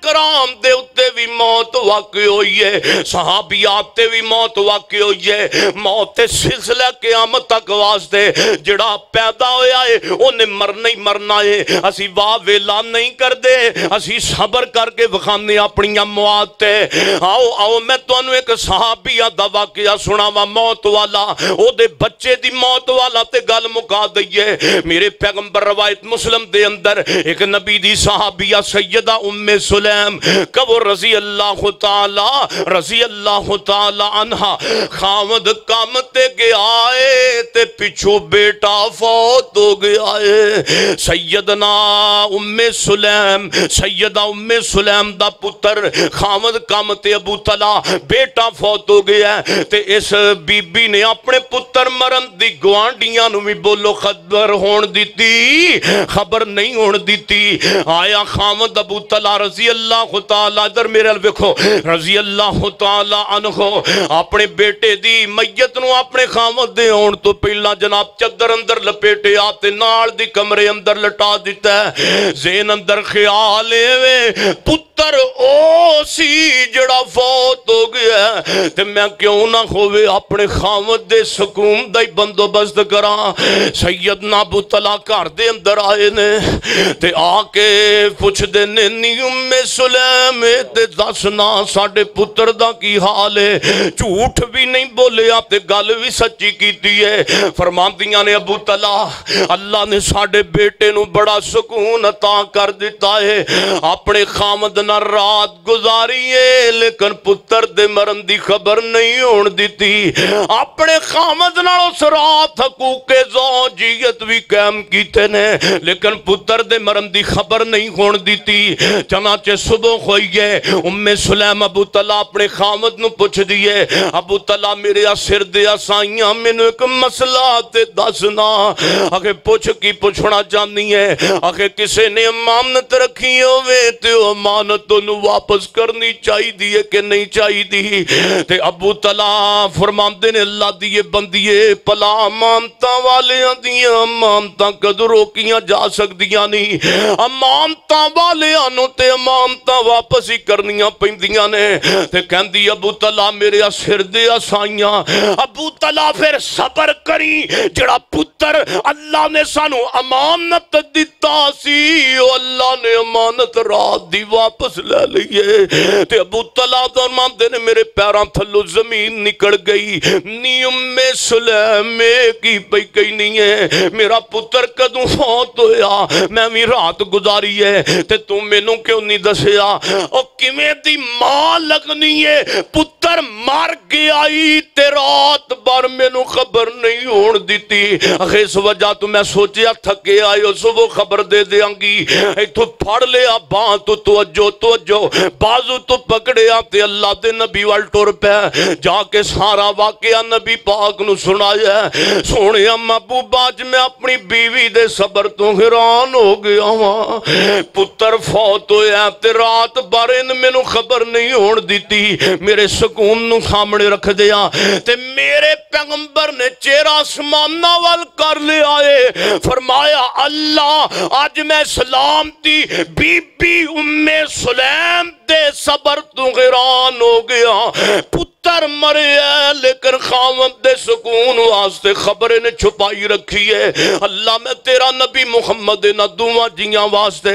कराम दे उत्ते भी मौत वाकई होई है सहाबियात ते भी मौत वाकई होई मौत सिलसिला कियामत तक वास्ते जेड़ा पैदा होया है ओने मरना ही मरना करना है। असी वाह वेला नहीं करते असी सबर करके विखाने अपन मौत ते। आओ आओ, मैं तुम एक सहाबिया का वाकया सुनावा मौत वाला। ओदे बच्चे की मौत वाला ते गल मुका दईए मेरे पैगंबर रवायत मुस्लिम दे अंदर एक नबी दी सहाबिया सैयदा उम्मे सुलैम कबो रज़ी अल्लाह तआला रज़ी अल्लाह तआला अनहा, खामद काम ते गया है, ते पिछो बेटा फौत हो गया है। सैयदना उम्मे सुलैम, सैयदा उम्मे सुलैम दा पुत्र खामद काम ते अबू तला, बेटा फौत हो गया है। ते इस बीबी ने अपने पुत्र मरन दी गवांढियाँ नु भी बोलो, खबर होण दिती खबर नहीं होण दिती आया खामद अबू तला रज़ी अल्लाह तआला इधर मेरे वेखो रज़ी अल्लाह तआला अनहो, अपने बेटे दी मैयत नु अपने खामद दे आउण तो पहला जनाब चदर अंदर लपेटिया ते नाल दी कमरे अंदर लटा दिता है। जेन अंदर ख्याल एवे पुत्र, ओ सी, जड़ा फौत हो गया ते मैं क्यों ना होवे अपने खामद दे सुकून दा ही बंदोबस्त करा। सैयद ना बुतला घर दे अंदर आए ने। ते आके पुछदे ने नी उम्मे सुलैम ते दस ना साडे पुत्र दा की हाल है? झूठ भी नहीं बोलिया, ते गल भी सच्ची कीती है। फरमांदियाँ ने, अबू तला, अल्लाह ने साडे बेटे नु बड़ा सुकून अता कर दिता है। अपने खामद ना रात गुजारी है, लेकिन पुत्र दे मरन दी खबर नहीं होण दिती। अपने खामद नाल उस रात हकूके ज़ौजियत भी कायम कीते ने, लेकिन पुत्र दे मरन दी खबर नहीं होण दिती। चनाचे सुबह होई है उम्मे सुलैम अबू तला अपने खामद नु पुछ दिए अबू तला, मेरे सिर दे साइयाँ, मैनू एक मसला ते दसना आखे पुछ, की पुछना चाहनी है। आखे किसी ने अमानत रखी ते ओनू वापस करनी चाहिदी है कि नहीं चाहिदी? ते अबू तला फरमांदे ने, अल्लाह दिए बंदिए भला अमानतां वालियाँ दियाँ, अमानतां कदों रोकियाँ जा सकदियाँ नहीं अमानतां ते अमानतां वापस ही करनियाँ पैंदियाँ ने। ते कहंदी, अबू तला मेरे सिर दे साइयाँ। अबू तला फिर सबर करी जड़ा पुत्र अल्लाह ने सानू अमानत दिता सी, अल्लाह ने अमानत रात दी वापस ले लईए ते अबू तला फरमांदे ने, मेरे पैरों थल्लों ज़मीन निकल गई। नी उम्मे सुलैमे की पई गई नहीं है। मेरा पुत्र कदों फौत होया? मैं भी रात गुजारी है। ते तू मैनू क्यों नहीं दसिया ओ किवें दी माँ लगनी है? पुत्र मर गया ही ते रात भर मैनू खबर नहीं दिती अखे इस वजह तो मैं सोचा थके आयो। सुबह खबर दे देंगी इथों फड़ लिया बाह तो तवज्जो तवज्जो बाजू तो पकड़िया ते अल्लाह दे नबी वाल टुर पै जाके सारा वाकया नबी पाक नु सुनाया सोने महबूबा च मैं अपनी बीवी दे सबर तो हैरान हो गया वां पुत्र फौत होया ते रात इन मैनू खबर नहीं होण दिती मेरे सुकून सामने रख दिया ते मेरे पैगंबर ने चेहरा आसमाना वाल कर लिया है फरमाया अल्लाह अज मैं सलाम दी बीबी उम्मे सुलैम। दे सबर तू हैरान हो गया। पुत्र मरे है लेकिन खामद दे सुकून वास्ते खबर ने छुपाई रखी है। अल्लाह मैं तेरा नबी मुहम्मद ना दुआ जियाँ वास्ते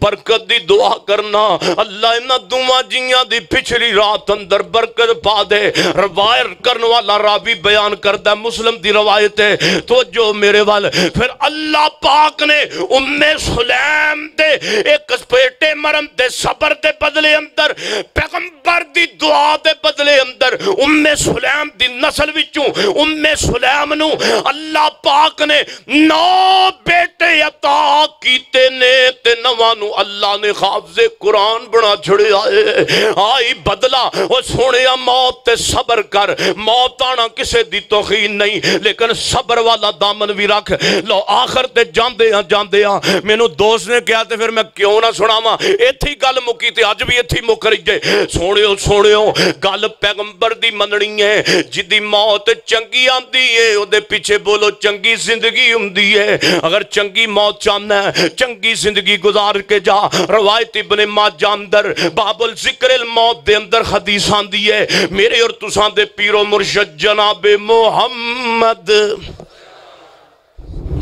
बरकत दी दुआ करना। अल्लाह इन्हां दुआ जियाँ दी पिछली रात अंदर बरकत पा दे। रवायत करने वाला रावी बयान करदा है, मुस्लिम दी रवायत है। तो जो मेरे वाल। फिर अल्लाह पाक ने उम्मे सुलैम दे एक बेटे मरम दे सबर दे बदले अंदर, पैगंबर दी दुआ दे बदले अंदर, उम्मे सुलैम दी नस्ल विचों उम्मे सुलैम नु अल्लाह पाक ने नौ बेटे अता कीते ने, ते नवां नु अल्लाह ने हाफिज़े कुरान बना छड़िया है। आई बदला, ओ सोहणिया मौत ते सबर कर। मौत आना किसे दी तौहीन नहीं, लेकिन सबर वाला दामन भी रख। लो, आखिर ते जांदे आ जांदे आ। मेनू दोस्त ने कहा, ते फिर मैं क्यों ना सुनावा? इत्थे ही गल मुकी, ते अज भी इत्थे ही मुक रही है सोहणियो सोहणियो गल पैगंबर दी मननी है जिदी मौत चंगी आंदी है ओदे पीछे बोलो चंगी ज़िंदगी हुंदी है अगर चंगी मौत चाहना है चंगी ज़िंदगी गुजार के जा रवायत इब्ने माजा अंदर बाबुल ज़िक्र मौत दे अंदर हदीस आंदी है मेरे और तुसां दे पीरो मुर्शद जनाबे मोहम्मद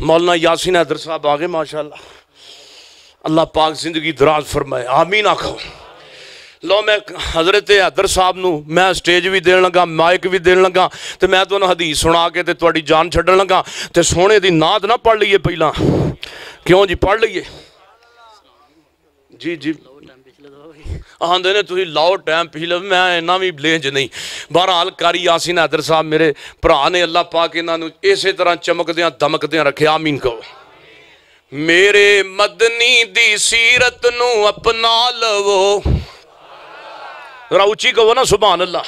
मौलाना यासीन हैदर साहब आ गए अल्लाह पाक ज़िंदगी दराज फरमाए आमीन आखो ਲੋ ਮੈਂ ਹਜ਼ਰਤ ਹੈਦਰ ਸਾਹਿਬ ਨੂੰ ਮੈਂ ਸਟੇਜ ਵੀ ਦੇਣ ਲੱਗਾ ਮਾਈਕ ਵੀ ਦੇਣ ਲੱਗਾ ਤੇ ਮੈਂ ਤੁਹਾਨੂੰ ਹਦੀਸ ਸੁਣਾ ਕੇ ਤੇ ਤੁਹਾਡੀ ਜਾਨ ਛੱਡਣ ਲੱਗਾ ਤੇ ਸੋਹਣੇ ਦੀ ਨਾਦ ਨਾ ਪੜ ਲਈਏ ਪਹਿਲਾਂ ਕਿਉਂ ਜੀ ਪੜ ਲਈਏ ਜੀ ਜੀ ਆਂਦੇ ਨੇ ਤੁਸੀਂ ਲਾਓ ਟਾਈਮ ਪਿਛਲੇ ਮੈਂ ਇੰਨਾ ਵੀ ਬਲੇਂਜ ਨਹੀਂ ਬਹਰਹਾਲ ਕਾਰੀ ਯਾਸੀਨ ਹੈਦਰ ਸਾਹਿਬ ਮੇਰੇ ਭਰਾ ਨੇ ਅੱਲਾਹ ਪਾਕ ਇਹਨਾਂ ਨੂੰ ਇਸੇ ਤਰ੍ਹਾਂ ਚਮਕਦਿਆਂ ਦਮਕਦਿਆਂ ਰੱਖਿਆ ਆਮੀਨ ਕਹੋ ਮੇਰੇ ਮਦਨੀ ਦੀ ਸੀਰਤ ਨੂੰ ਅਪਣਾ ਲਵੋ ਜ਼ਰਾ ਉੱਚੀ ਕਹੋ ਨਾ ਸੁਭਾਨ ਅੱਲਾ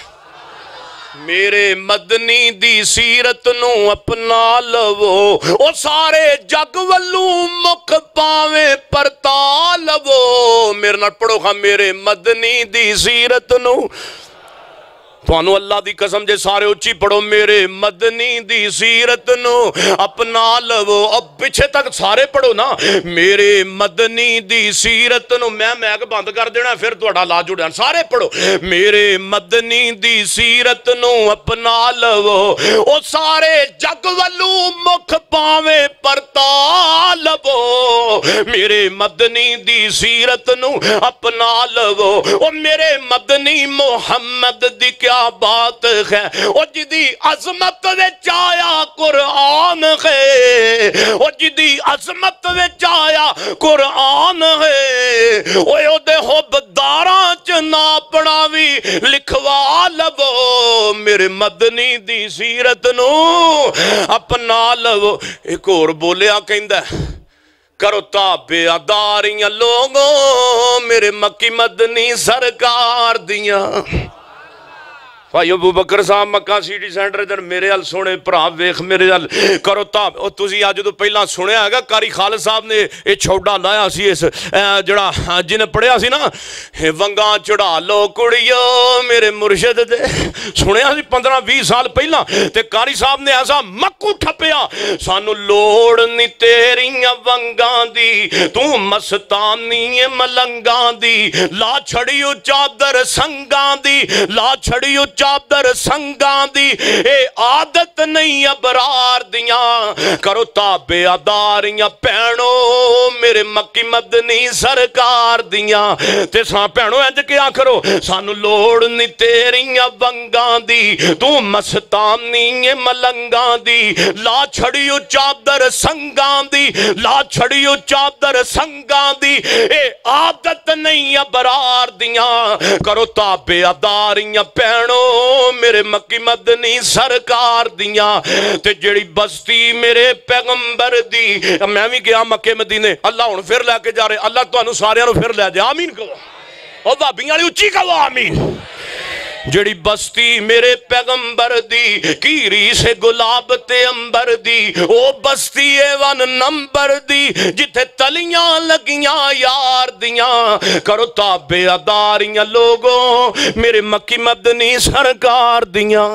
ਮੇਰੇ ਮਦਨੀ ਦੀ ਸੀਰਤ ਨੂੰ ਅਪਣਾ ਲਵੋ ਉਹ ਸਾਰੇ ਜਗ ਵੱਲੋਂ ਮੁਖ ਪਾਵੇਂ ਪਰਤਾ ਲਵੋ ਮੇਰੇ ਨਾਲ ਪੜੋ ਹਾਂ ਮੇਰੇ ਮਦਨੀ ਦੀ ਸੀਰਤ ਨੂੰ ਤੁਹਾਨੂੰ ਅੱਲਾ ਦੀ ਕਸਮ ਜੇ ਸਾਰੇ ਉੱਚੀ ਪੜੋ ਮੇਰੇ ਮਦਨੀ ਦੀ ਸੀਰਤ ਨੂੰ ਅਪਣਾ ਲਵੋ ਅਬ ਪਿੱਛੇ ਤੱਕ ਸਾਰੇ ਪੜੋ ਨਾ ਮੇਰੇ ਮਦਨੀ ਦੀ ਸੀਰਤ ਨੂੰ ਮੈਂ ਮੈਕ ਬੰਦ ਕਰ ਦੇਣਾ ਫਿਰ ਤੁਹਾਡਾ ਲਾ ਜੁੜਿਆ ਸਾਰੇ ਪੜੋ ਮੇਰੇ ਮਦਨੀ ਦੀ ਸੀਰਤ ਨੂੰ ਅਪਣਾ ਲਵੋ ਉਹ ਸਾਰੇ ਜਗ ਵੱਲੋਂ ਮੁਖ ਪਾਵੇਂ ਪਰਤਾ ਲਵੋ ਮੇਰੇ ਮਦਨੀ ਦੀ ਸੀਰਤ ਨੂੰ ਅਪਣਾ ਲਵੋ ਉਹ ਮੇਰੇ ਮਦਨੀ ਮੁਹੰਮਦ ਦੀ ਕਿਆ क्या बात है? और जिदी अजमत आया कुरान है। और जिदी अजमत आया कुरान है। ओदे हुबदार च नापना भी लिखवा लवो मेरे मदनी दी सीरत न। अपना लवो। एक और बोलिया कहता करो ताबे अदारियाँ लोगों, मेरे मक्की मदनी सरकार दियाँ। भाई अबू बकर साहब, मक्का सिटी सेंटर जन मेरे हल सोने, भरा वेख मेरे हल। करो ताब तुम अज तो पहला सुनया है कारी खालद साहब ने यह छोडा लाया सी इस जड़ा, जिन्हें पढ़िया सी ना वंगा चढ़ा लो कुड़ियो, मेरे मुर्शद दे। सुनया पंद्रह भी साल पहला, ते कारी साहब ने ऐसा मक्ू ठप्पया सानू लोड़ नी तेरिया वंगा दी, तू मस्तानी मलंगा दी, ला छड़ी चादर संघा दी, ला छड़ियो ਚਾਦਰ ਸੰਗਾਂ ਦੀ ਲਾ ਛੜਿਓ ਚਾਦਰ ਸੰਗਾਂ ਦੀ ਇਹ ਆਦਤ ਨਹੀਂ ਅਬਰਾਰ ਦੀਆਂ ਕਰੋ ਤਾਬੇਦਾਰੀਆਂ ਭੈਣੋ ਮੇਰੇ ਮੱਕੀ ਮਦਨੀ ਸਰਕਾਰ ਦੀਆਂ ਤੇ ਸਾਂ ਭੈਣੋ ਇੰਜ ਕਿਆ ਕਰੋ ਸਾਨੂੰ ਲੋੜ ਨਹੀਂ ਤੇਰੀਆਂ ਵੰਗਾਂ ਦੀ ਤੂੰ ਮਸਤਾਨੀ ਏ ਮਲੰਗਾਂ ਦੀ ਲਾ ਛੜਿਓ ਚਾਦਰ ਸੰਗਾਂ ਦੀ ਲਾ ਛੜਿਓ ਚਾਦਰ ਸੰਗਾਂ ਦੀ ਇਹ ਆਦਤ ਨਹੀਂ ਅਬਰਾਰ ਦੀਆਂ ਕਰੋ ਤਾਬੇਦਾਰੀਆਂ ਭੈਣੋ मेरे मक्की मदनी सरकार दियाँ, ते जेड़ी बस्ती मेरे पैगंबर दी। मैं भी गया मक्के मदीने। अल्लाह हूँ फिर लैके जा रहे अल्लाह तुम सारेयां फिर लै जा आमीन कहो ओ भाभी उची उच्ची कहो आमीन। जड़ी बस्ती मेरे पैगंबर दी, कीरी से गुलाब ते अंबर दी, ओ बस्ती ए वन नंबर दी, जिथे तलियाँ लगियाँ यार दियाँ। करो ताबे अदारियाँ लोगों, मेरे मक्की मदनी सरकार दियाँ।